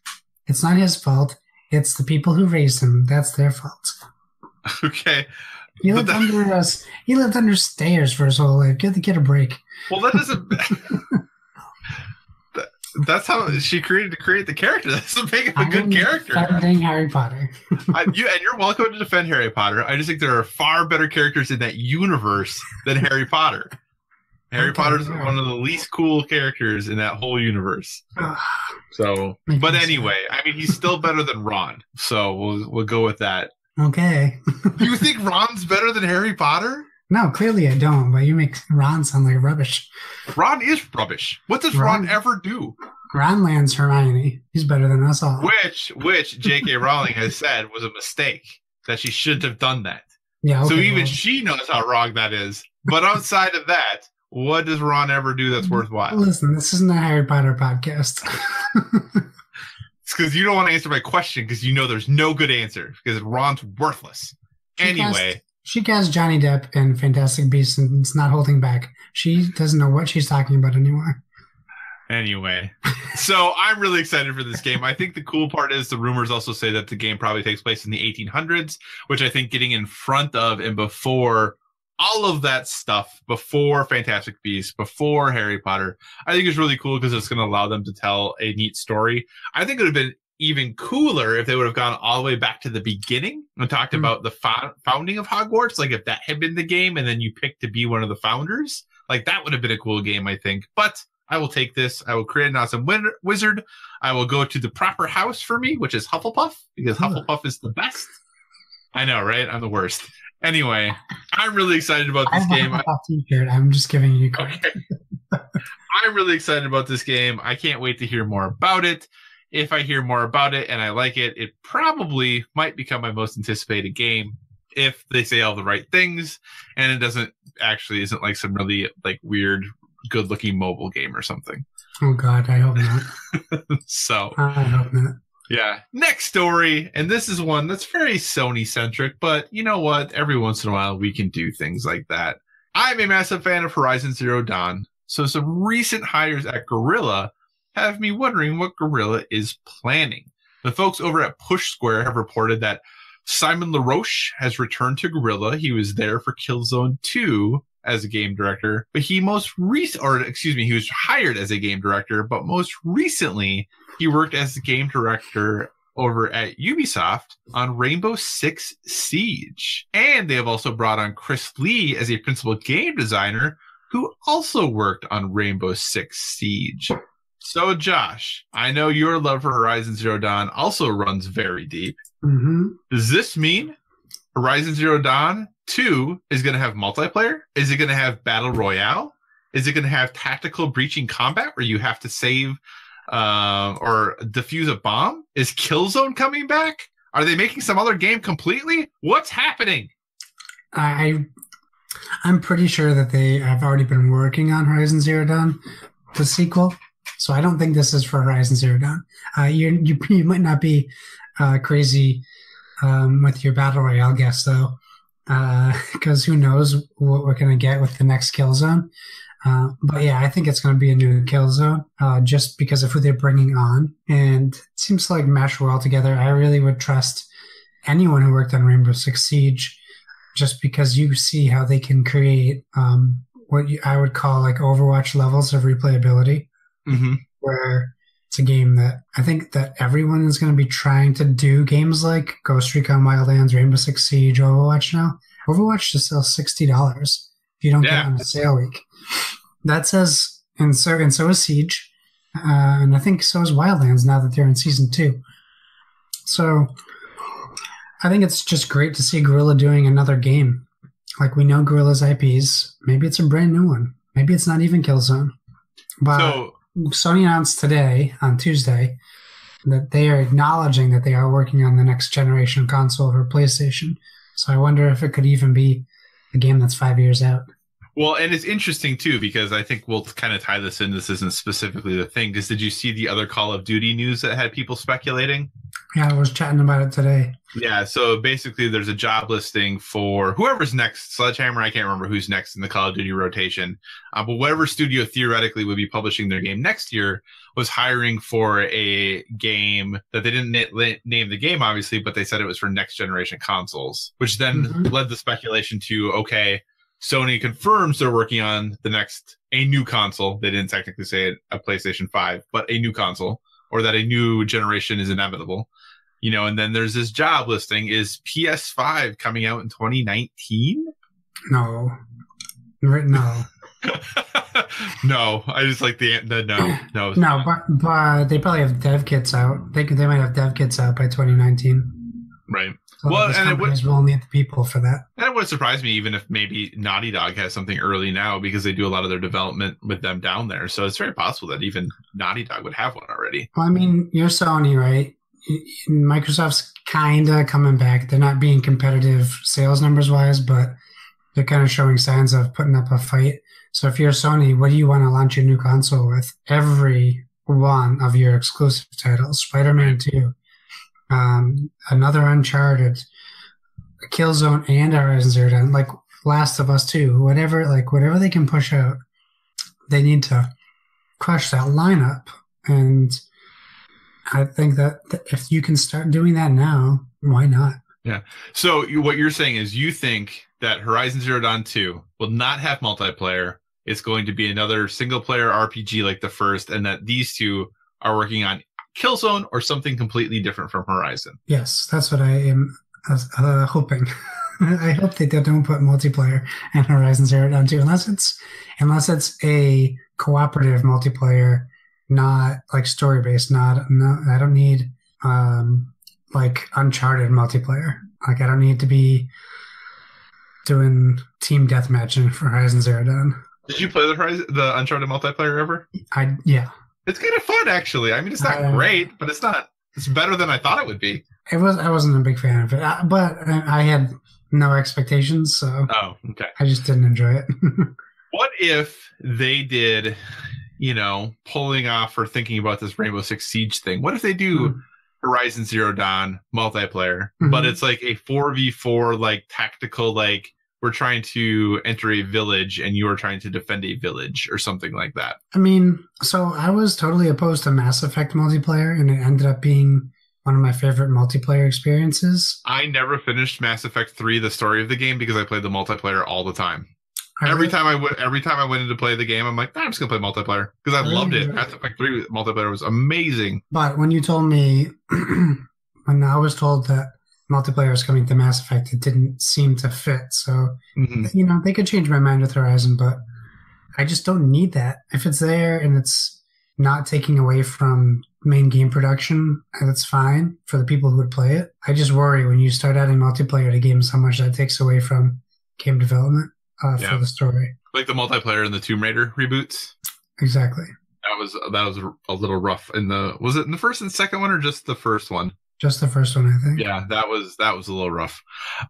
It's not his fault. It's the people who raised him. That's their fault. Okay. He lived that- under us. He lived under stairs for his whole life. Give the kid a break. Well, that doesn't. That- That's how she created to create the character. That's doesn't make him a good I'm character. Defending Harry Potter. I, you, and you're welcome to defend Harry Potter. I just think there are far better characters in that universe than Harry Potter. Harry Okay, Potter's yeah. one of the least cool characters in that whole universe. So, Makes but anyway, I mean, he's still better than Ron. So we'll we'll go with that. Okay. You think Ron's better than Harry Potter? No, clearly I don't, but you make Ron sound like rubbish. Ron is rubbish. What does Ron Ron- ever do? Ron lands Hermione. He's better than us all. Which which J.K. Rowling has said was a mistake that she shouldn't have done that. Yeah, okay, so even well, she knows how wrong that is. But outside of that, what does Ron ever do that's mm, worthwhile? listen, this isn't a Harry Potter podcast. It's because you don't want to answer my question because you know there's no good answer because Ron's worthless. She Anyway, she cast Johnny Depp in Fantastic Beasts and it's not holding back. She doesn't know what she's talking about anymore. anyway. So I'm really excited for this game. I think the cool part is the rumors also say that the game probably takes place in the 1800s, which I think getting in front of and before all of that stuff, before Fantastic Beasts, before Harry Potter, I think is really cool because it's going to allow them to tell a neat story. I think it would have been even cooler if they would have gone all the way back to the beginning and talked Hmm. about the fo- founding of Hogwarts. Like if that had been the game and then you picked to be one of the founders, like that would have been a cool game, I think. But I will take this. I will create an awesome win- wizard. I will go to the proper house for me, which is Hufflepuff, because Huh. Hufflepuff is the best. I know, right? I'm the worst. Anyway, I'm really excited about this game. Hufflepuff t-shirt. I'm just giving you credit. Okay. I'm really excited about this game. I can't wait to hear more about it. If I hear more about it and I like it, it probably might become my most anticipated game if they say all the right things and it doesn't actually isn't like some really like weird good looking mobile game or something. Oh God, I hope not. so I hope not. yeah. Next story, and this is one that's very Sony centric, but you know what? Every once in a while we can do things like that. I'm a massive fan of Horizon Zero Dawn, so some recent hires at Guerrilla have me wondering what Guerrilla is planning. The folks over at Push Square have reported that Simon LaRoche has returned to Guerrilla. He was there for Killzone 2 as a game director, but he most recent, or excuse me, he was hired as a game director, but most recently he worked as the game director over at Ubisoft on Rainbow Six Siege. And they have also brought on Chris Lee as a principal game designer who also worked on Rainbow Six Siege. So, Josh, I know your love for Horizon Zero Dawn also runs very deep. hmm Does this mean Horizon Zero Dawn 2 is going to have multiplayer? Is it going to have battle royale? Is it going to have tactical breaching combat where you have to save um, or defuse a bomb? Is Killzone coming back? Are they making some other game completely? What's happening? I, I'm pretty sure that they have already been working on Horizon Zero Dawn, the sequel. So I don't think this is for Horizon Zero Dawn. Uh, you you might not be uh, crazy um, with your battle royale guess though, because who knows what we're gonna get with the next Killzone. Uh, but yeah, I think it's going to be a new Killzone uh, just because of who they're bringing on. And it seems like mesh well together. I really would trust anyone who worked on Rainbow Six Siege just because you see how they can create um, what I would call like Overwatch levels of replayability, Mm-hmm. where it's a game that I think that everyone is going to be trying to do games like Ghost Recon Wildlands, Rainbow Six Siege, Overwatch now. Overwatch just sells sixty dollars if you don't get Yeah. it on a sale week. That says, and so and so is Siege, uh, and I think so is Wildlands now that they're in season two. So I think it's just great to see Guerrilla doing another game. Like we know Guerrilla's IPs. Maybe it's a brand new one. Maybe it's not even Killzone. But So Sony announced today on Tuesday that they are acknowledging that they are working on the next generation console for PlayStation. So I wonder if it could even be a game that's five years out. Well, and it's interesting too because I think we'll kind of tie this in. This isn't specifically the thing. Because did you see the other Call of Duty news that had people speculating? Yeah, I was chatting about it today. Yeah, so basically, there's a job listing for whoever's next. Sledgehammer, I can't remember who's next in the Call of Duty rotation, uh, but whatever studio theoretically would be publishing their game next year was hiring for a game that they didn't na- name the game, obviously, but they said it was for next generation consoles, which then Mhm. led the speculation to okay, Sony confirms they're working on the next a new console. They didn't technically say it a PlayStation Five, but a new console, or that a new generation is inevitable you know, and then there's this job listing. Is PS5 coming out in 2019? No. No. no, I just like the the no, no, No, but, but they probably have dev kits out. They they might have dev kits out by 2019. right. So Well, and it would- will need the people for that. And it would surprise me even if maybe Naughty Dog has something early now because they do a lot of their development with them down there. So it's very possible that even Naughty Dog would have one already. Well, I mean, you're Sony, right? Microsoft's kind of coming back. They're not being competitive sales numbers wise, but they're kind of showing signs of putting up a fight. So if you're Sony, what do you want to launch your new console with? Every one of your exclusive titles, Spider-Man 2, um, another Uncharted, Killzone, and Horizon Zero Dawn, like Last of Us 2, whatever, like whatever they can push out, they need to crush that lineup. And I think that if you can start doing that now, why not? Yeah. So you, what you're saying is you think that Horizon Zero Dawn 2 will not have multiplayer. It's going to be another single player RPG like the first, and that these two are working on Killzone or something completely different from Horizon. Yes, that's what I am uh, hoping. I hope that they don't put multiplayer in Horizon Zero Dawn 2 unless it's unless it's a cooperative multiplayer, not like story based. Not no, I don't need um like Uncharted multiplayer. Like I don't need to be doing team deathmatch in Horizon Zero Dawn. Did you play the Horizon, the Uncharted multiplayer ever? I yeah, It's kind of fun, actually. I mean, it's not Uh, great, but it's not. It's better than I thought it would be. it was. I wasn't a big fan of it, uh, but I I had no expectations, so Oh, okay. I just didn't enjoy it. What if they did, you know, pulling off or thinking about this Rainbow Six Siege thing? What if they do Hmm. Horizon Zero Dawn multiplayer, Mhm. but it's like a 4v4, like tactical, like we're trying to enter a village and you are trying to defend a village or something like that? I mean, so I was totally opposed to Mass Effect multiplayer, and it ended up being one of my favorite multiplayer experiences. I never finished Mass Effect 3, the story of the game, because I played the multiplayer all the time. I every time I went, every time I went in to play the game, I'm like, "Nah, I'm just gonna play multiplayer because I Really? loved it. Mass Effect Three multiplayer was amazing. But when you told me, when I was told that multiplayer was coming to Mass Effect, it didn't seem to fit. So, Mhm. you know, they could change my mind with Horizon, but I just don't need that. If it's there and it's not taking away from main game production, that's fine for the people who would play it. I just worry when you start adding multiplayer to games how much that takes away from game development uh, Yeah. for the story. Like the multiplayer in the Tomb Raider reboots. Exactly. That was that was a little rough in the was it in the first and second one or just the first one? Just the first one, I think. Yeah, that was that was a little rough.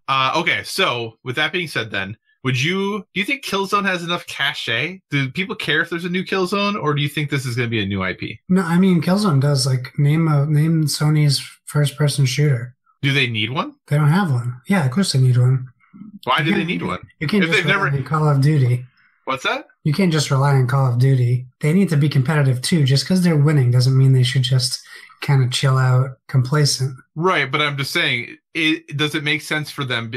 Uh, okay, so with that being said, then Would you do you think Killzone has enough cachet? Do people care if there's a new Killzone, or do you think this is going to be a new IP? No, I mean Killzone does like name a name Sony's first person shooter. Do they need one? They don't have one. Yeah, of course they need one. Why do they need one? You can't If just they've rely never- on Call of Duty. What's that? You can't just rely on Call of Duty. They need to be competitive too. Just because they're winning doesn't mean they should just kind of chill out, complacent. Right, but I'm just saying, it does it make sense for them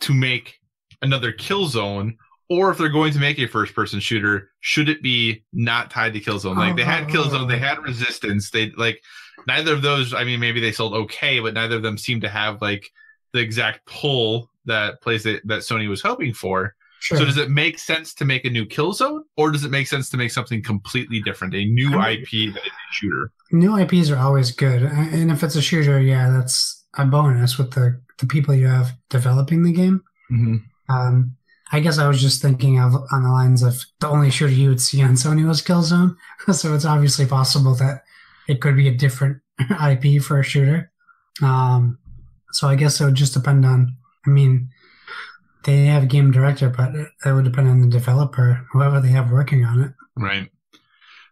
to make another Killzone, or if they're going to make a first-person shooter, should it be not tied to Killzone? Like they had Oh. Killzone, they had Resistance, they like neither of those. I mean, maybe they sold okay, but neither of them seem to have like the exact pull that place that, that Sony was hoping for. Sure. So does it make sense to make a new Killzone, or does it make sense to make something completely different, a new I mean- IP that is a shooter? New IPs are always good, and if it's a shooter, yeah, that's a bonus with the the people you have developing the game. Mm-hmm. Um, I guess I was just thinking of on the lines of the only shooter you would see on Sony was Killzone, so it's obviously possible that it could be a different IP for a shooter. Um, so I guess it would just depend on. I mean, they have a game director, but it, it would depend on the developer, whoever they have working on it. Right.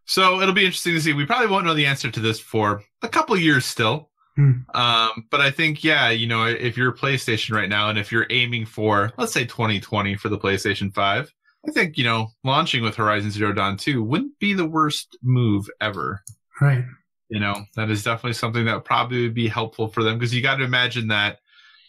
So it'll be interesting to see. We probably won't know the answer to this for a couple years still. Hmm. Um, but I think, yeah, you know, if you're PlayStation right now and if you're aiming for, let's say 2020 for the PlayStation 5, I think, you know, launching with Horizon Zero Dawn 2 wouldn't be the worst move ever. Right. You know, that is definitely something that probably would be helpful for them because you got to imagine that,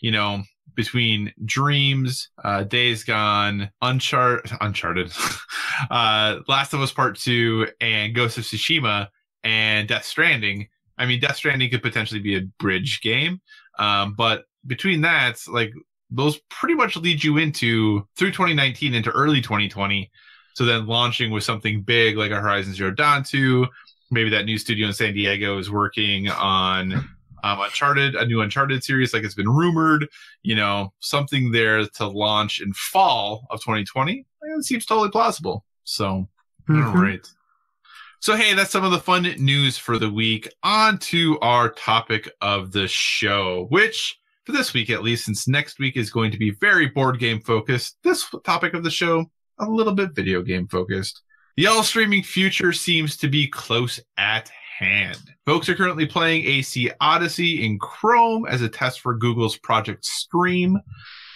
you know, between Dreams, uh, Days Gone, Uncharted, Uncharted, uh, Last of Us Part Two, and Ghost of Tsushima, and Death Stranding. I mean, Death Stranding could potentially be a bridge game, um, but between that, like those pretty much lead you into through 2019 into early 2020. So then launching with something big like a Horizon Zero Dawn 2, maybe that new studio in San Diego is working on um, Uncharted, a new Uncharted series, like it's been rumored. You know, something there to launch in fall of 2020. It seems totally plausible. So, all Mhm. right. So, hey, that's some of the fun news for the week. On to our topic of the show, which for this week at least, since next week is going to be very board game focused, this topic of the show, a little bit video game focused. The all streaming future seems to be close at hand. Folks are currently playing AC Odyssey in Chrome as a test for Google's Project Stream.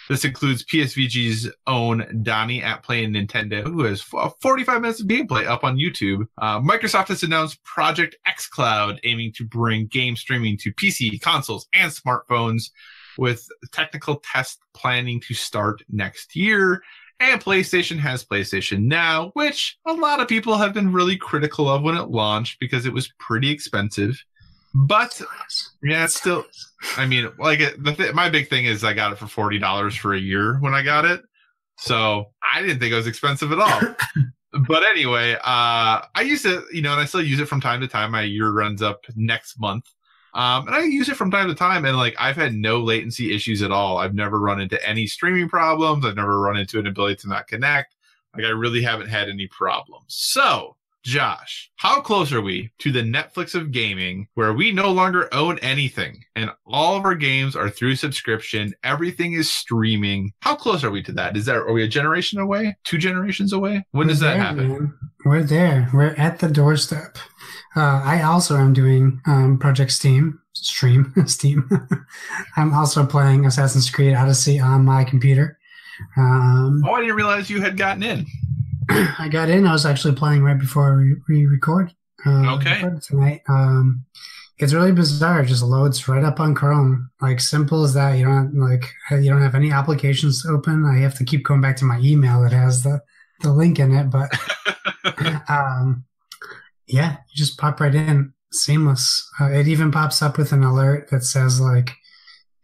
This includes PSVG's own Donnie at Playing Nintendo, who has 45 minutes of gameplay up on YouTube. Uh, Microsoft has announced Project xCloud, aiming to bring game streaming to PC, consoles, and smartphones, with technical test planning to start next year. And PlayStation has PlayStation Now, which a lot of people have been really critical of when it launched because it was pretty expensive. But yeah, it's still. I mean, like the th- my big thing is I got it for forty dollars for a year when I got it, so I didn't think it was expensive at all. but anyway, uh, I use it, you know, and I still use it from time to time. My year runs up next month, um, and I use it from time to time. And like I've had no latency issues at all. I've never run into any streaming problems. I've never run into an ability to not connect. Like I really haven't had any problems. So Josh, how close are we to the Netflix of gaming where we no longer own anything and all of our games are through subscription? Everything is streaming. How close are we to that? Is that are we a generation away? Two generations away? When does We're that there, happen? man. We're there. We're at the doorstep. Uh, I also am doing um, Project Steam stream Steam. I'm also playing Assassin's Creed Odyssey on my computer. Um, Oh, I didn't realize you had gotten in. I got in. I was actually playing right before we, record. Uh, Okay. tonight. Um, it's really bizarre. It just loads right up on Chrome. Like simple as that. You don't like you don't have any applications open. I have to keep going back to my email that has the the link in it. But um, yeah, you just pop right in, seamless. Uh, it even pops up with an alert that says like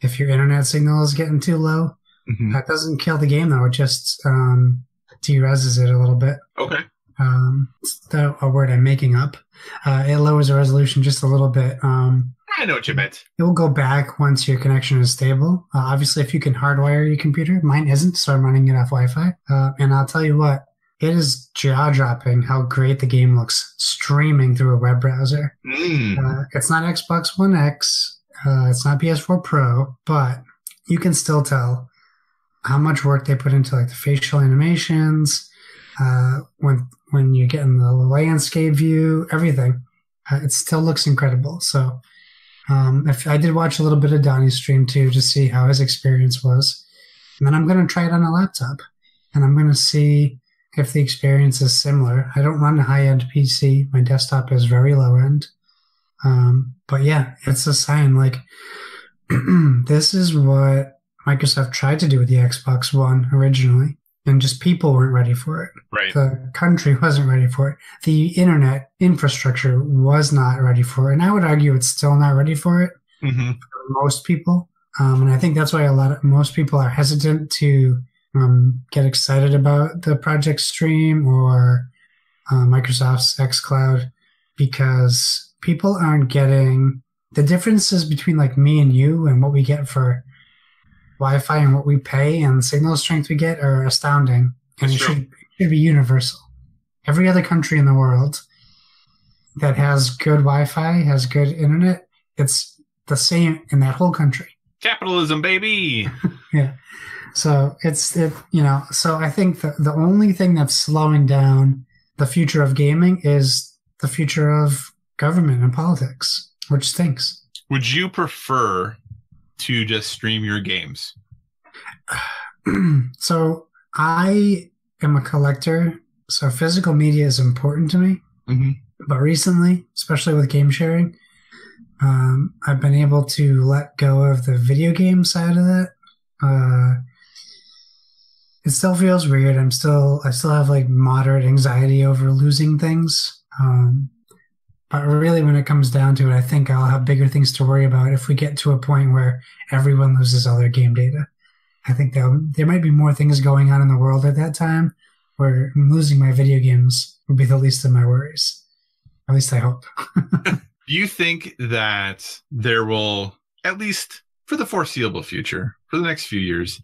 if your internet signal is getting too low. Mhm. That doesn't kill the game though. It just um, dereses it a little bit. Okay. Um, it's the, a word I'm making up. Uh, it lowers the resolution just a little bit. Um, I know what you meant. it will go back once your connection is stable. Uh, obviously, if you can hardwire your computer, mine isn't, so I'm running it off Wi-Fi. Uh, and I'll tell you what, it is jaw-dropping how great the game looks streaming through a web browser. Mm. Uh, it's not Xbox One X, uh, it's not PS4 Pro, but you can still tell how much work they put into like the facial animations, uh, when when you get in the landscape view, everything. Uh, it still looks incredible. So um, if I did watch a little bit of Donnie's stream too to see how his experience was, and then I'm going to try it on a laptop, and I'm going to see if the experience is similar. I don't run a high end PC. My desktop is very low end. Um, but yeah, it's a sign like this is what Microsoft tried to do with the Xbox One originally, and just people weren't ready for it. Right. The country wasn't ready for it. The internet infrastructure was not ready for it. And I would argue it's still not ready for it hmm for most people. Um, and I think that's why a lot of most people are hesitant to um, get excited about the Project Stream or uh, Microsoft's xCloud because people aren't getting the differences between like me and you and what we get for Wi-Fi and what we pay and signal strength we get are astounding, and That's it true. should, should be universal. Every other country in the world that has good Wi-Fi has good internet. It's the same in that whole country. Capitalism, baby. So it's it, you know. So I think the the only thing that's slowing down the future of gaming is the future of government and politics, which stinks. Would you prefer to just stream your games? so I am a collector, so physical media is important to me. Mhm. But recently, especially with game sharing, um, I've been able to let go of the video game side of that. Uh, it still feels weird. I'm still, I still have like moderate anxiety over losing things. Um, but really, when it comes down to it, I think I'll have bigger things to worry about if we get to a point where everyone loses all their game data. I think there there might be more things going on in the world at that time where losing my video games would be the least of my worries. At least I hope. Do you think that there will, at least for the foreseeable future, for the next few years,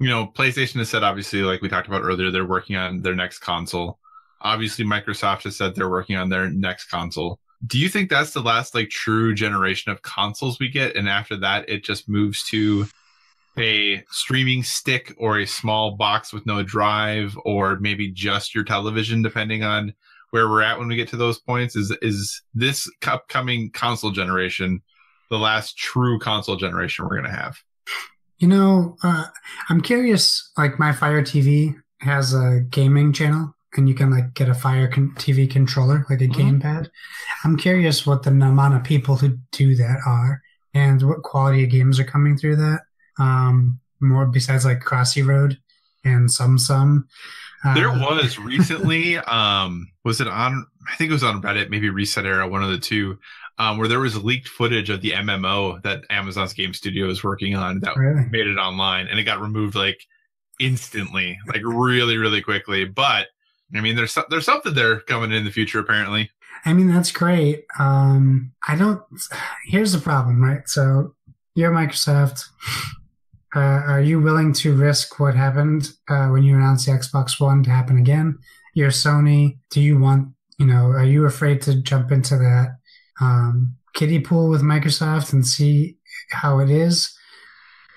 you know, PlayStation has said, obviously, like we talked about earlier, they're working on their next console. Obviously, Microsoft has said they're working on their next console. Do you think that's the last, like, true generation of consoles we get? And after that, it just moves to a streaming stick or a small box with no drive, or maybe just your television, depending on where we're at when we get to those points is is this upcoming console generation the last true console generation we're going to have You know, uh, I'm curious. Like my Fire TV has a gaming channel, and you can like get a Fire con- TV controller, like a Mhm. gamepad. I'm curious what the amount of people who do that are, and what quality of games are coming through that. Um, more besides like Crossy Road and Sum Sum. Uh, there was recently um was it on i think it was on reddit maybe ResetEra one of the two um where there was leaked footage of the mmo that amazon's game studio is working on that really. made it online and it got removed like instantly like really really quickly but i mean there's there's something there coming in the future apparently I mean, that's great. Um, I don't. Here's the problem, right? So you're Microsoft. Uh, are you willing to risk what happened uh, when you announced the Xbox One to happen again? You're Sony. Do you want? You know, are you afraid to jump into that um, kiddie pool with Microsoft and see how it is?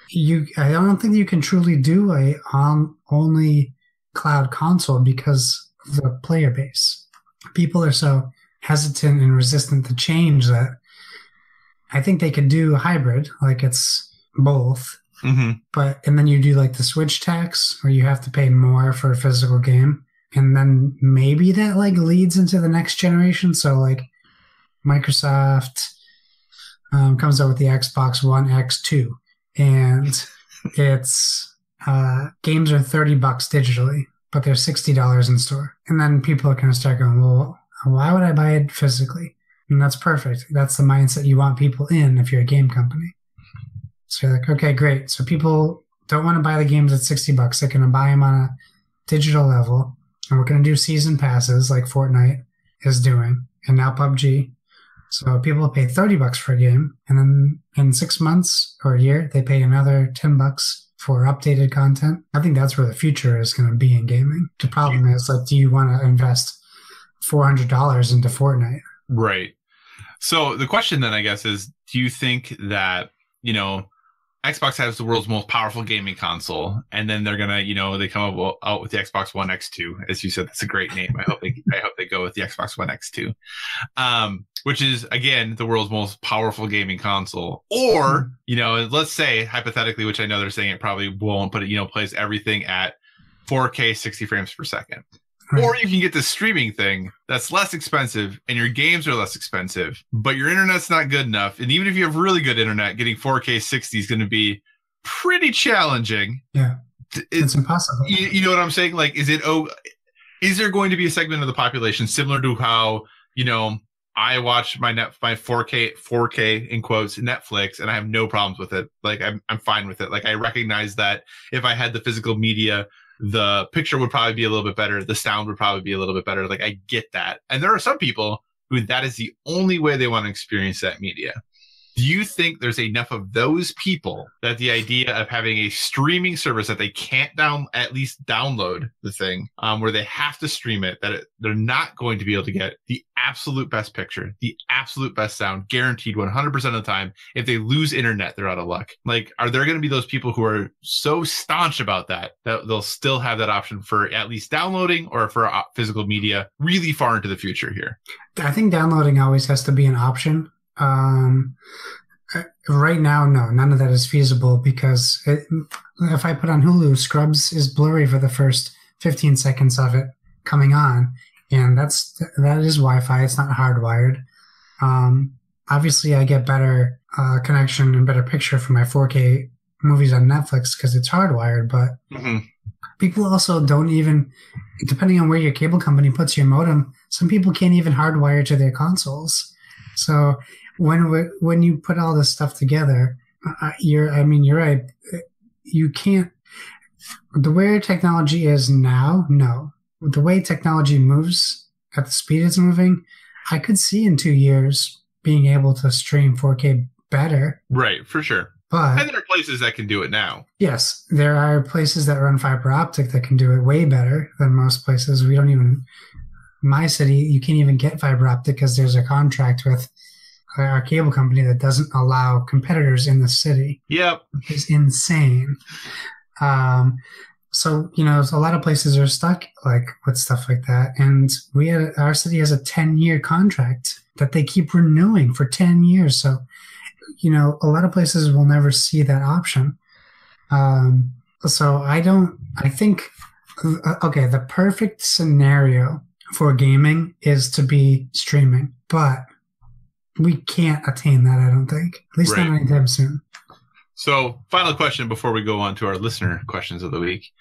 You, I don't think you can truly do a on only cloud console because of the player base. People are so hesitant and resistant to change that I think they could do a hybrid, like it's both. mm-hmm. But and then you do like the switch tax where you have to pay more for a physical game. And then maybe that like leads into the next generation. So like Microsoft um, comes out with the Xbox One X2 and it's uh, games are 30 bucks digitally, but they're $60 in store. And then people are going to start going, well, why would I buy it physically? And that's perfect. That's the mindset you want people in if you're a game company. So you're like, okay, great. So people don't want to buy the games at 60 bucks. They're going to buy them on a digital level. And we're going to do season passes like Fortnite is doing. And now PUBG. So people pay 30 bucks for a game. And then in six months or a year, they pay another 10 bucks for updated content. I think that's where the future is going to be in gaming. The problem is like, do you want to invest $400 into Fortnite? Right. So the question then, I guess, is do you think that, you know, Xbox has the world's most powerful gaming console, and then they're gonna, you know, they come up out with the Xbox One X2. As you said, that's a great name. I hope they, I hope they go with the Xbox One X2, um, which is again the world's most powerful gaming console. Or, you know, let's say hypothetically, which I know they're saying it probably won't, but it, you know, plays everything at 4K 60 frames per second. Or you can get the streaming thing that's less expensive and your games are less expensive, but your internet's not good enough. And even if you have really good internet, getting 4K 60 is going to be pretty challenging. Yeah. It's, it's impossible. you, you know what I'm saying? Like, is it, oh, is there going to be a segment of the population similar to how, you know, I watch my net my 4K 4K in quotes Netflix and I have no problems with it. Like I'm I'm fine with it. Like I recognize that if I had the physical media the picture would probably be a little bit better. The sound would probably be a little bit better. Like I get that. And there are some people who that is the only way they want to experience that media. Do you think there's enough of those people that the idea of having a streaming service that they can't down at least download the thing, um, where they have to stream it, that it, they're not going to be able to get the absolute best picture, the absolute best sound, guaranteed 100% of the time. If they lose internet, they're out of luck. Like, are there going to be those people who are so staunch about that that they'll still have that option for at least downloading or for uh, physical media really far into the future here? I think downloading always has to be an option. Um, uh, right now, no, none of that is feasible because it, if I put on Hulu, Scrubs is blurry for the first 15 seconds of it coming on, and that's that is Wi-Fi. It's not hardwired. Um, obviously, I get better uh, connection and better picture for my 4K movies on Netflix because it's hardwired. But Mm-hmm. people also don't even, depending on where your cable company puts your modem, some people can't even hardwire to their consoles. So when we- when you put all this stuff together, uh, you're I mean you're right. You can't. The way technology is now, no. The way technology moves at the speed it's moving, I could see in two years being able to stream 4K better. Right, for sure. But And there are places that can do it now. Yes, there are places that run fiber optic that can do it way better than most places. We don't even, my city, you can't even get fiber optic because there's a contract with our cable company that doesn't allow competitors in the city. Yep. It's insane. Um, so you know, a lot of places are stuck like with stuff like that, and we had, our city has a ten year contract that they keep renewing for ten years. So you know, a lot of places will never see that option. Um, so I don't. I think uh, okay, the perfect scenario for gaming is to be streaming, but we can't attain that. I don't think, at least Right. not anytime soon. So, final question before we go on to our listener questions of the week.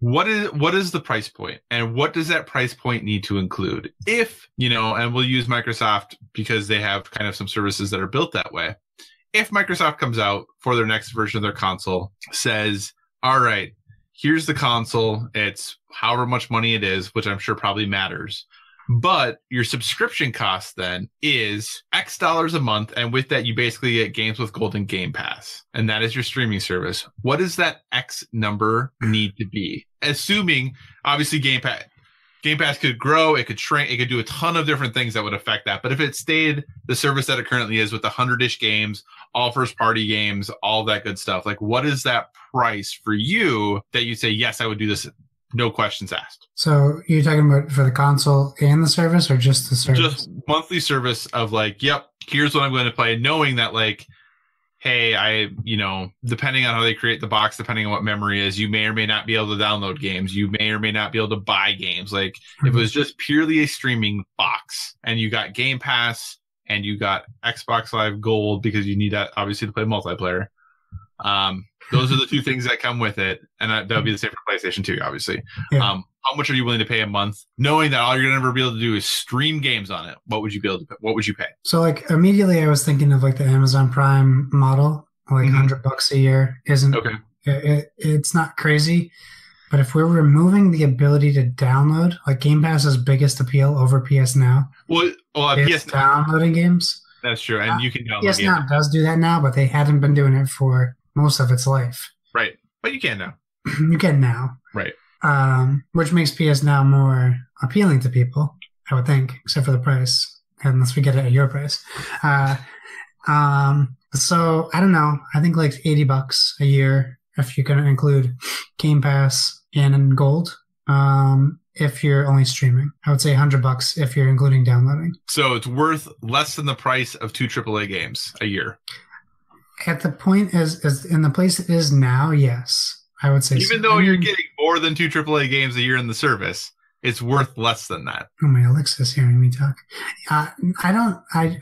What is what is the price point and what does that price point need to include? If, you know, and we'll use Microsoft because they have kind of some services that are built that way. If Microsoft comes out for their next version of their console, says, "All right, here's the console. It's however much money it is, which I'm sure probably matters. But your subscription cost then is X dollars a month. And with that, you basically get games with Golden Game Pass. And that is your streaming service. What does that X number need to be? Assuming, obviously, Game Pass. Game Pass could grow, it could shrink, it could do a ton of different things that would affect that. But if it stayed the service that it currently is with the hundred ish games, all first party games, all that good stuff, like what is that price for you that you say, yes, I would do this, no questions asked? So you're talking about for the console and the service, or just the service? just monthly service of like, yep, here's what I'm going to play, knowing that like, hey, I, you know, depending on how they create the box, depending on what memory is, you may or may not be able to download games. You may or may not be able to buy games. Like if it mm-hmm. was just purely a streaming box and you got Game Pass and you got Xbox Live Gold because you need that obviously to play multiplayer. Um, those are the two things that come with it, and that would be the same for PlayStation 2, obviously. Yeah. Um, how much are you willing to pay a month, knowing that all you're gonna ever be able to do is stream games on it? What would you be able to? What would you pay? So like immediately, I was thinking of like the Amazon Prime model, like Mhm. hundred bucks a year isn't. Okay. It, it, it's not crazy, but if we're removing the ability to download, like Game Pass's biggest appeal over PS Now Well, well, uh, PS downloading games. that's true, and you can download PS Now does do that now, but they hadn't been doing it for most of its life. right? But you can now, you can now, right? um, which makes PS Now more appealing to people, I would think, except for the price, unless we get it at your price. Uh, um, So I don't know. I think like eighty bucks a year if you're going to include Game Pass and Gold. Um, if you're only streaming, I would say hundred bucks if you're including downloading. So it's worth less than the price of two AAA games a year. At the point as is in the place it is now, yes, I would say. Even so. though I you're getting more than two AAA games a year in the service, it's worth less than that. Oh my Alexa's hearing me talk. Uh, I don't. I.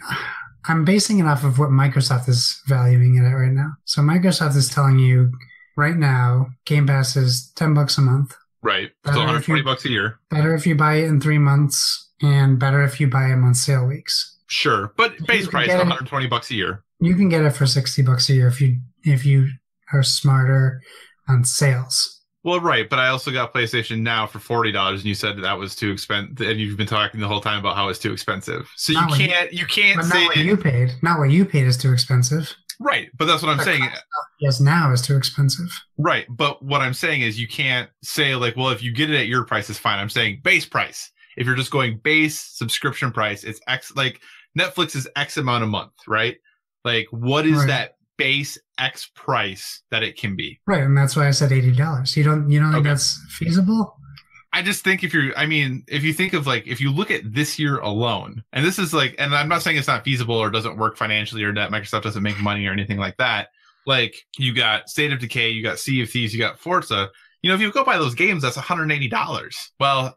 I'm basing it off of what Microsoft is valuing it at right now. So Microsoft is telling you right now, Game Pass is ten bucks a month. Right. So 120 you- bucks a year. Better if you buy it in three months, and better if you buy them on sale weeks. Sure. But base price it- 120 bucks a year. You can get it for sixty bucks a year if you if you are smarter on sales. Well, right, but I also got PlayStation Now for forty dollars, and you said that, that was too expensive, and you've been talking the whole time about how it's too expensive. So you Not you- can't, you can't But say not what you paid. Not what you paid is too expensive. right. But that's what I'm The saying. Yes, now is too expensive. Right, but what I'm saying is you can't say like, well, if you get it at your price, it's fine. I'm saying base price. If you're just going base subscription price, it's X. Like Netflix is X amount a month, right? Like, what is Right. that base X price that it can be? Right, and that's why I said eighty dollars. You don't you don't think Okay. that's feasible? I just think if you're, I mean, if you think of like, if you look at this year alone, and this is like, and I'm not saying it's not feasible or doesn't work financially or that Microsoft doesn't make money or anything like that. Like, you got State of Decay, you got Sea of Thieves, you got Forza. You know, if you go buy those games, that's $180. Well,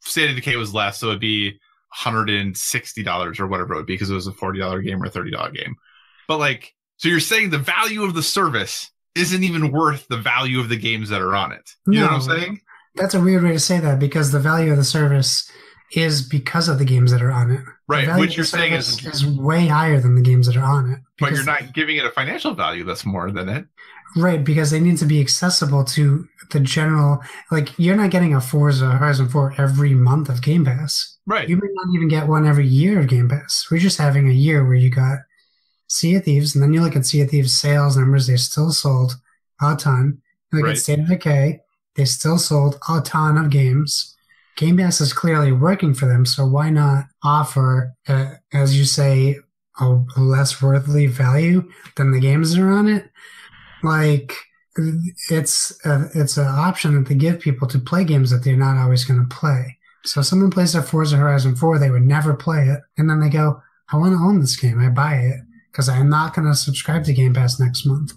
State of Decay was less, so it'd be $160 or whatever it would be because it was a $40 game or $30 game. But like, so you're saying the value of the service isn't even worth the value of the games that are on it. You know what I'm saying? That's a weird way to say that because the value of the service is because of the games that are on it. Right. of you're saying is is way higher than the games that are on it. but you're not giving it a financial value that's more than it. right because they need to be accessible to the general. Like you're not getting a Forza Horizon 4 every month of Game Pass. Right. You may not even get one every year of Game Pass. We're just having a year where you got Sea of Thieves, and then you look at Sea of Thieves sales numbers, they still sold a ton. You look Right. at State of Decay, they still sold a ton of games. Game Pass is clearly working for them, so why not offer, uh, as you say, a less worthily value than the games that are on it? Like, it's a, it's an option that they give people to play games that they're not always going to play. So if someone plays a Forza Horizon 4, they would never play it. And then they go, I want to own this game. I buy it because I'm not going to subscribe to Game Pass next month.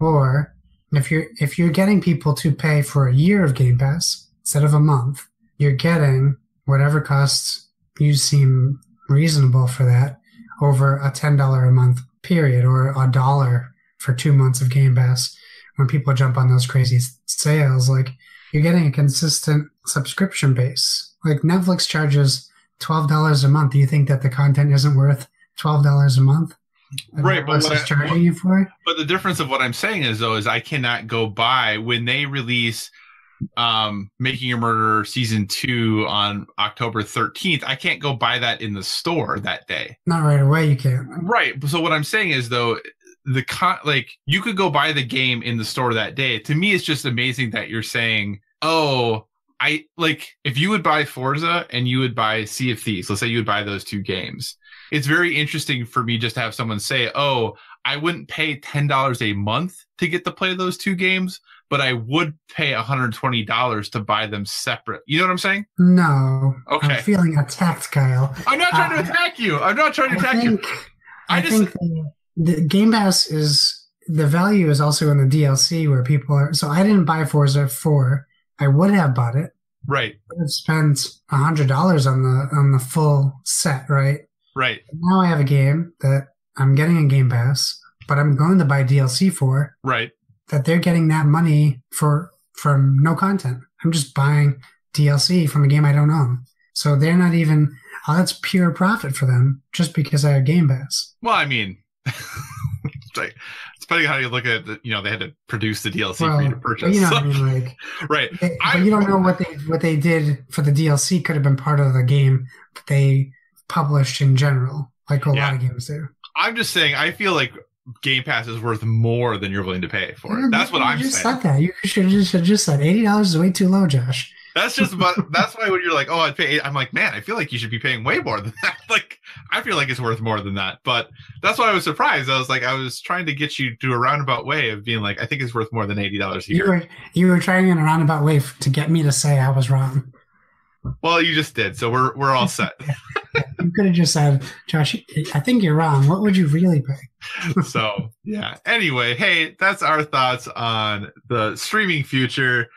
Or if you're, if you're getting people to pay for a year of Game Pass instead of a month, you're getting whatever costs you seem reasonable for that over a $10 a month period or a dollar for two months of Game Pass. When people jump on those crazy sales, like you're getting a consistent subscription base. Like Netflix charges twelve dollars a month. Do you think that the content isn't worth twelve dollars a month? Right, but what is I- charging you for. But the difference of what I'm saying is though is I cannot go buy when they release um Making a Murderer season 2 on October 13th. I can't go buy that in the store that day. Not right away. You can't. Right. So what I'm saying is though the con like you could go buy the game in the store that day. To me it's just amazing that you're saying, "Oh, I like if you would buy Forza and you would buy Sea of Thieves. Let's say you would buy those two games. It's very interesting for me just to have someone say, "Oh, I wouldn't pay ten dollars a month to get to play those two games, but I would pay $120 to buy them separate." You know what I'm saying? No. Okay. I'm feeling attacked, Kyle. I'm not trying to Uh, attack you. I'm not trying to I attack you. I I, just- think the, the Game Pass is the value is also in the DLC where people are. So I didn't buy Forza 4. I would have bought it. Right. I would have spent a hundred dollars on the on the full set, right? Right. Now I have a game that I'm getting in Game Pass, but I'm going to buy DLC for. Right. That they're getting that money for from no content. I'm just buying DLC from a game I don't own. So they're not even. Oh, that's pure profit for them just because I have Game Pass. Well, I mean, it's like it's funny how you look at the, you know they had to produce the DLC Well, for you to purchase. you know what I mean, like, right. they, I- but you don't know what they what they did for the DLC could have been part of the game that they published in general, like a Yeah. lot of games do. I'm just saying I feel like Game Pass is worth more than you're willing to pay for it. That's what You I'm just saying. said that. You should have just, just said eighty dollars is way too low, Josh. That's just but that's why when you're like, oh, I'd pay. I'm like, man, I feel like you should be paying way more than that. like, I feel like it's worth more than that. But that's why I was surprised. I was like, I was trying to get you to a roundabout way of being like, I think it's worth more than eighty dollars a You year. were you were trying in a roundabout way to get me to say I was wrong. Well, you just did, so we're we're all set. You could have just said, Josh, I think you're wrong. What would you really pay? so yeah. Anyway, hey, that's our thoughts on the streaming future.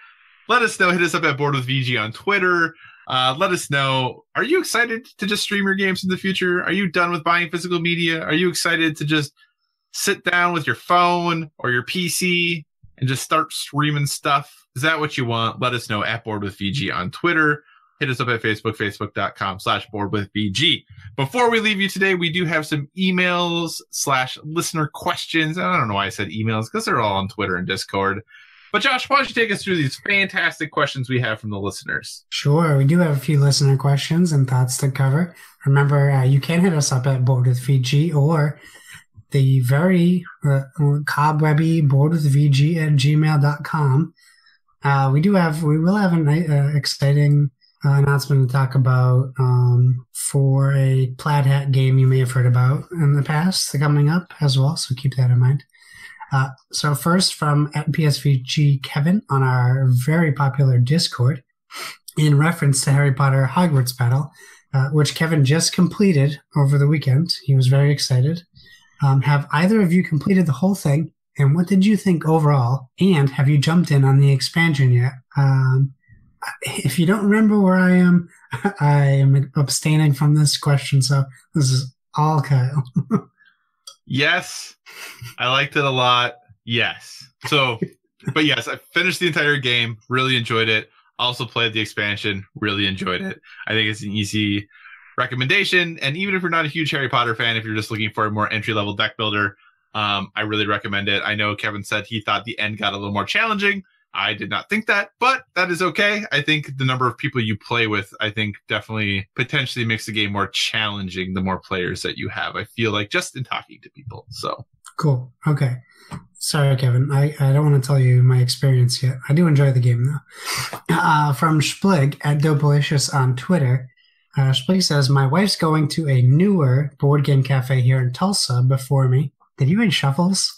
Let us know. Hit us up at Board with VG on Twitter. Uh, let us know. Are you excited to just stream your games in the future? Are you done with buying physical media? Are you excited to just sit down with your phone or your PC and just start streaming stuff? Is that what you want? Let us know at Board with VG on Twitter. Hit us up at Facebook, facebook.com slash board with VG. Before we leave you today, we do have some emails slash listener questions. I don't know why I said emails because they're all on Twitter and Discord. But Josh, why don't you take us through these fantastic questions we have from the listeners? Sure, we do have a few listener questions and thoughts to cover. Remember, uh, you can hit us up at Board with VG or the very uh, cobwebby board with VG at gmail.com. Uh, we do have, we will have an uh, exciting announcement to talk about um, for a plaid hat game you may have heard about in the past the coming up as well. So keep that in mind. Uh, so first from at PSVG Kevin on our very popular Discord in reference to Harry Potter Hogwarts battle, uh, which Kevin just completed over the weekend. He was very excited. Um, have either of you completed the whole thing? And what did you think overall? And have you jumped in on the expansion yet? Um, if you don't remember where I am, I am abstaining from this question. So this is all Kyle. Yes, I liked it a lot. Yes. So, but yes, I finished the entire game. Really enjoyed it. Also played the expansion. Really enjoyed it. I think it's an easy recommendation. And even if you're not a huge Harry Potter fan, if you're just looking for a more entry level deck builder, um, I really recommend it. I know Kevin said he thought the end got a little more challenging. I did not think that, but that is okay. I think the number of people you play with, I think definitely potentially makes the game more challenging the more players that you have. I feel like just in talking to people. So Cool. Okay. Sorry, Kevin. I, I don't want to tell you my experience yet. I do enjoy the game though. Uh, from Splig at Dopalicious on Twitter. Uh, Splig says, My wife's going to a newer board game cafe here in Tulsa before me. Did you read Shuffles?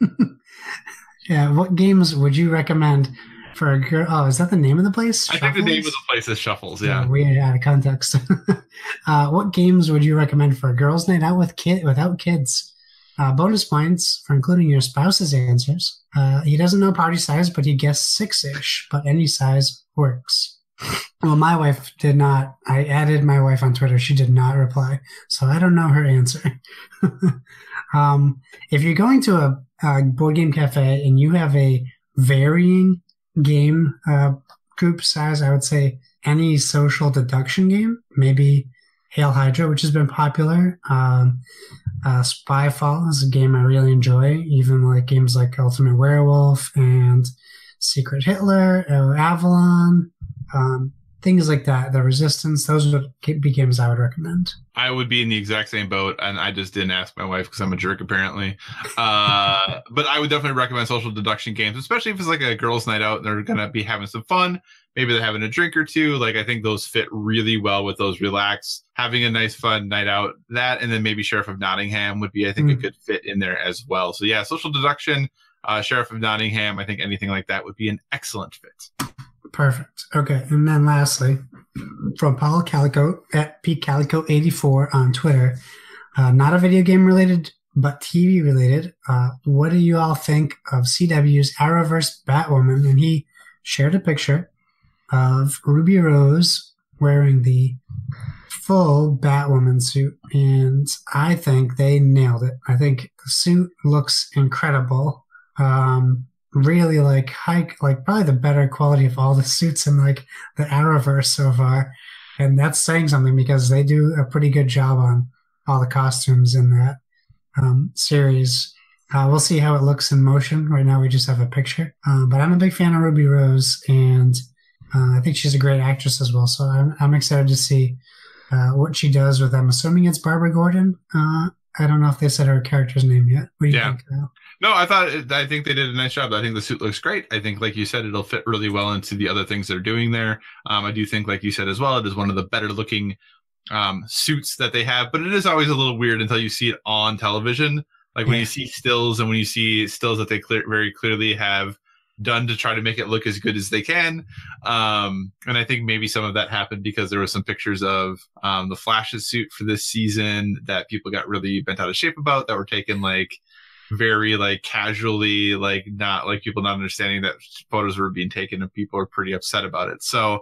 yeah. What games would you recommend for a girl? Oh, is that the name of the place? I think the name of the place is Shuffles. Oh, Yeah. weird out of context. uh, what games would you recommend for a girls' night out with kid without kids? Uh, bonus points for including your spouse's answers. Uh, he doesn't know party size, but he guessed six-ish. But any size works. Well, my wife did not. I added my wife on Twitter. She did not reply, so I don't know her answer. um, if you're going to a, a board game cafe and you have a varying game uh, group size, I would say any social deduction game, maybe Hail Hydra, which has been popular. Um, uh, Spyfall is a game I really enjoy, even like games like Ultimate Werewolf and Secret Hitler, or Avalon, um, things like that. The Resistance, those would be games I would recommend. I would be in the exact same boat, and I just didn't ask my wife because I'm a jerk, apparently. Uh, but I would definitely recommend social deduction games, especially if it's like a girls' night out and they're gonna be having some fun. Maybe they're having a drink or two. Like I think those fit really well with those relax, having a nice fun night out. That and then maybe Sheriff of Nottingham would be, I think, a Mm. good fit in there as well. So yeah, social deduction, uh, Sheriff of Nottingham. I think anything like that would be an excellent fit. Perfect. Okay. And then lastly, from Paul Calico at pcalico84 on Twitter, uh, not a video game related, but TV related. Uh, what do you all think of CW's Arrowverse Batwoman? And he shared a picture of Ruby Rose wearing the full Batwoman suit. And I think they nailed it. I think the suit looks incredible. Um, really like high, like probably the better quality of all the suits in like the Arrowverse so far. And that's saying something because they do a pretty good job on all the costumes in that um, series. Uh, we'll see how it looks in motion. Right now, we just have a picture. Uh, but I'm a big fan of Ruby Rose, and uh, I think she's a great actress as well. So I'm, I'm excited to see uh, what she does with. I'm assuming it's Barbara Gordon uh, I don't know if they said her character's name yet. What do you Yeah. think? No, I thought I think they did a nice job. I think the suit looks great. I think, like you said, it'll fit really well into the other things they're doing there. Um, I do think, like you said as well, it is one of the better looking um, suits that they have. But it is always a little weird until you see it on television. Like when Yeah. you see stills and when you see stills that they clear, very clearly have done to try to make it look as good as they can. Um, and I think maybe some of that happened because there were some pictures of um, the Flash's suit for this season that people got really bent out of shape about that were taken like very like casually, like not like people not understanding that photos were being taken and people are pretty upset about it. So,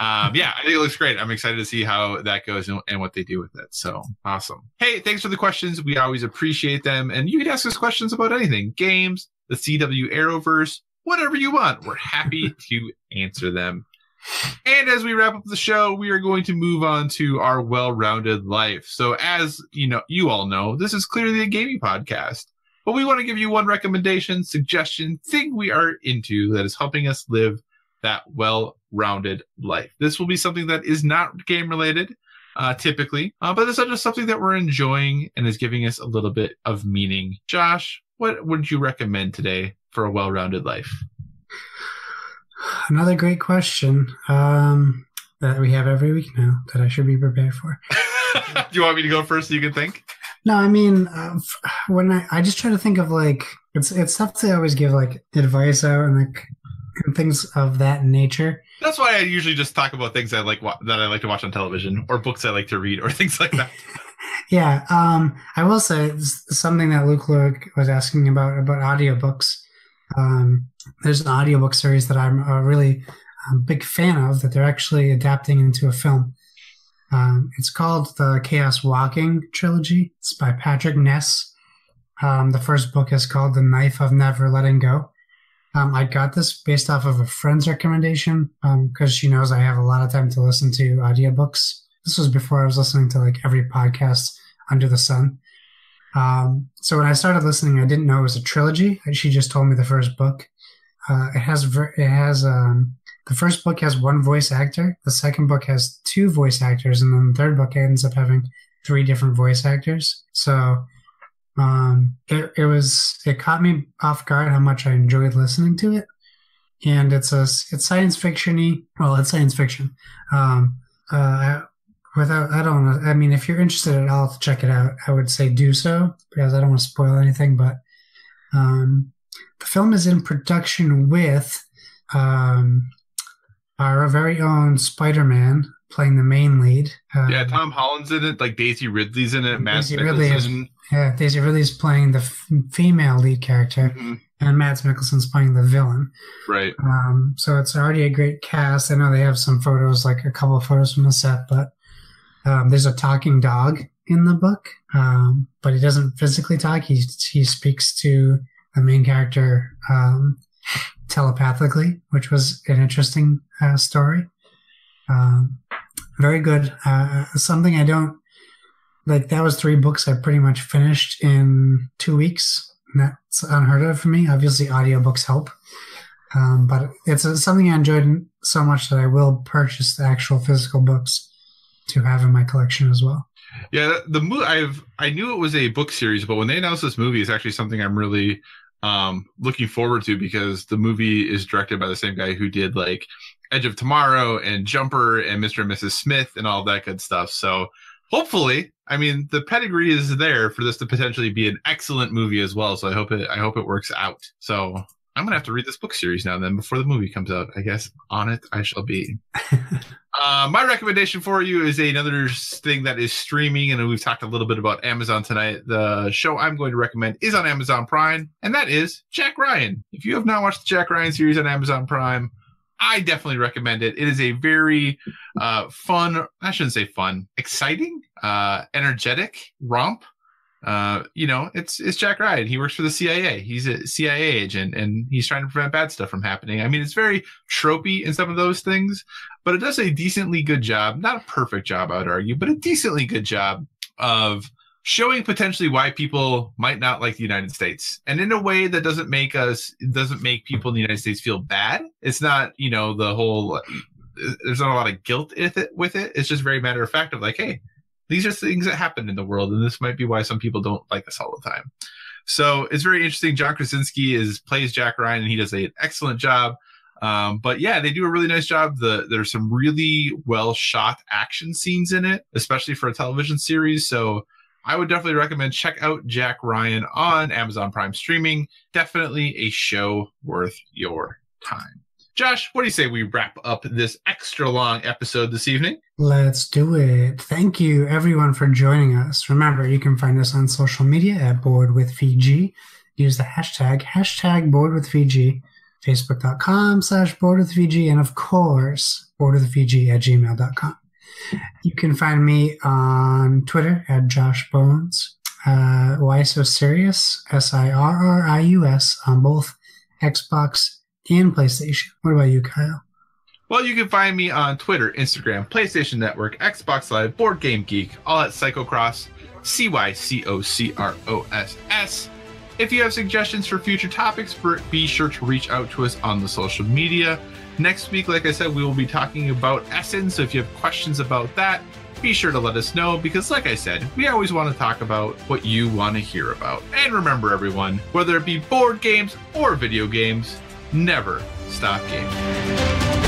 um, yeah, I think it looks great. I'm excited to see how that goes and, and what they do with it. So awesome. Hey, thanks for the questions. We always appreciate them. And you can ask us questions about anything games, the CW Arrowverse, whatever you want. We're happy to answer them. And as we wrap up the show, we are going to move on to our well-rounded life. So as you know, you all know, this is clearly a gaming podcast. But we want to give you one recommendation, suggestion, thing we are into that is helping us live that well-rounded life. This will be something that is not game related, uh, typically, uh, but this is just something that we're enjoying and is giving us a little bit of meaning. Josh, what would you recommend today for a well-rounded life? Another great question um, that we have every week now that I should be prepared for. Do you want me to go first so you can think? No, I mean, uh, when I, I just try to think of like it's it's tough to always give like advice out and like and things of that nature. That's why I usually just talk about things I like that I like to watch on television or books I like to read or things like that. Yeah, um, I will say something that Luke Luke was asking about about audiobooks. Um, there's an audiobook series that I'm a really um, big fan of that they're actually adapting into a film. Um, it's called the Chaos Walking trilogy. It's by Patrick Ness. Um, the first book is called The Knife of Never Letting Go. Um, I got this based off of a friend's recommendation because she knows I have a lot of time to listen to audiobooks. This was before I was listening to like every podcast under the sun. Um, so when I started listening, I didn't know it was a trilogy. She just told me the first book. Uh, it has it has um, the first book has one voice actor. The second book has two voice actors, and then the third book ends up having three different voice actors. So um, it it was it caught me off guard how much I enjoyed listening to it. And it's a it's science fictiony. Well, it's science fiction. Um, uh, without I don't know. I mean, if you're interested at all to check it out, I would say do so because I don't want to spoil anything. But um, the film is in production with um, our very own Spider-Man playing the main lead. Uh, yeah, Tom Holland's in it, like Daisy Ridley's in it, Matt Daisy Ridley is-. Yeah, Daisy Ridley's playing the f- female lead character, Mhm, and Mads Mikkelsen's playing the villain. Right. Um, so it's already a great cast. I know they have some photos, like a couple of photos from the set, but um, there's a talking dog in the book, um, but he doesn't physically talk. He he speaks to the main character um, telepathically, which was an interesting uh, story. Um, very good. Uh, something I don't like. That was three books I pretty much finished in two weeks. And that's unheard of for me. Obviously, audiobooks help. Um, but it's something I enjoyed so much that I will purchase the actual physical books to have in my collection as well. Yeah, the movie I've I knew it was a book series, but when they announced this movie, it's actually something I'm really um looking forward to because the movie is directed by the same guy who did like Edge of Tomorrow and Jumper and Mr. and Mrs. Smith and all that good stuff. So hopefully, I mean, the pedigree is there for this to potentially be an excellent movie as well. So I hope it I hope it works out. So I'm gonna have to read this book series now then before the movie comes out. I guess on it I shall be. Uh, my recommendation for you is another thing that is streaming, and we've talked a little bit about Amazon tonight. The show I'm going to recommend is on Amazon Prime, and that is Jack Ryan. If you have not watched the Jack Ryan series on Amazon Prime, I definitely recommend it. It is a very uh, fun, I shouldn't say fun, exciting, uh, energetic romp. Uh, you know, it's it's Jack Ryan. He works for the CIA. He's a CIA agent, and he's trying to prevent bad stuff from happening. I mean, it's very tropey in some of those things, but it does a decently good job. Not a perfect job, I would argue, but a decently good job of showing potentially why people might not like the United States, and in a way that doesn't make us doesn't make people in the United States feel bad. It's not, you know, the whole. There's not a lot of guilt with it. With it, it's just very matter of fact of like, hey, these are things that happen in the world, and this might be why some people don't like us all the time. So it's very interesting. John Krasinski is plays Jack Ryan, and he does an excellent job. Um, but yeah, they do a really nice job. The there's some really well shot action scenes in it, especially for a television series. So I would definitely recommend check out Jack Ryan on Amazon Prime streaming. Definitely a show worth your time. Josh, what do you say we wrap up this extra long episode this evening? Let's do it. Thank you everyone for joining us. Remember, you can find us on social media at Board with VG. Use the hashtag, hashtag Board with VG, facebook.com slash Board with VG, and of course, Board with VG at gmail.com. You can find me on Twitter at Josh Bones. Uh, why so serious? S I R R I U S on both Xbox and PlayStation. What about you, Kyle? Well, you can find me on Twitter, Instagram, PlayStation Network, Xbox Live, Board Game Geek, all at Psychocross, C Y C O C R O S S. If you have suggestions for future topics, be sure to reach out to us on the social media. Next week, like I said, we will be talking about Essen. So if you have questions about that, be sure to let us know because, like I said, we always want to talk about what you want to hear about. And remember, everyone, whether it be board games or video games, never stop gaming.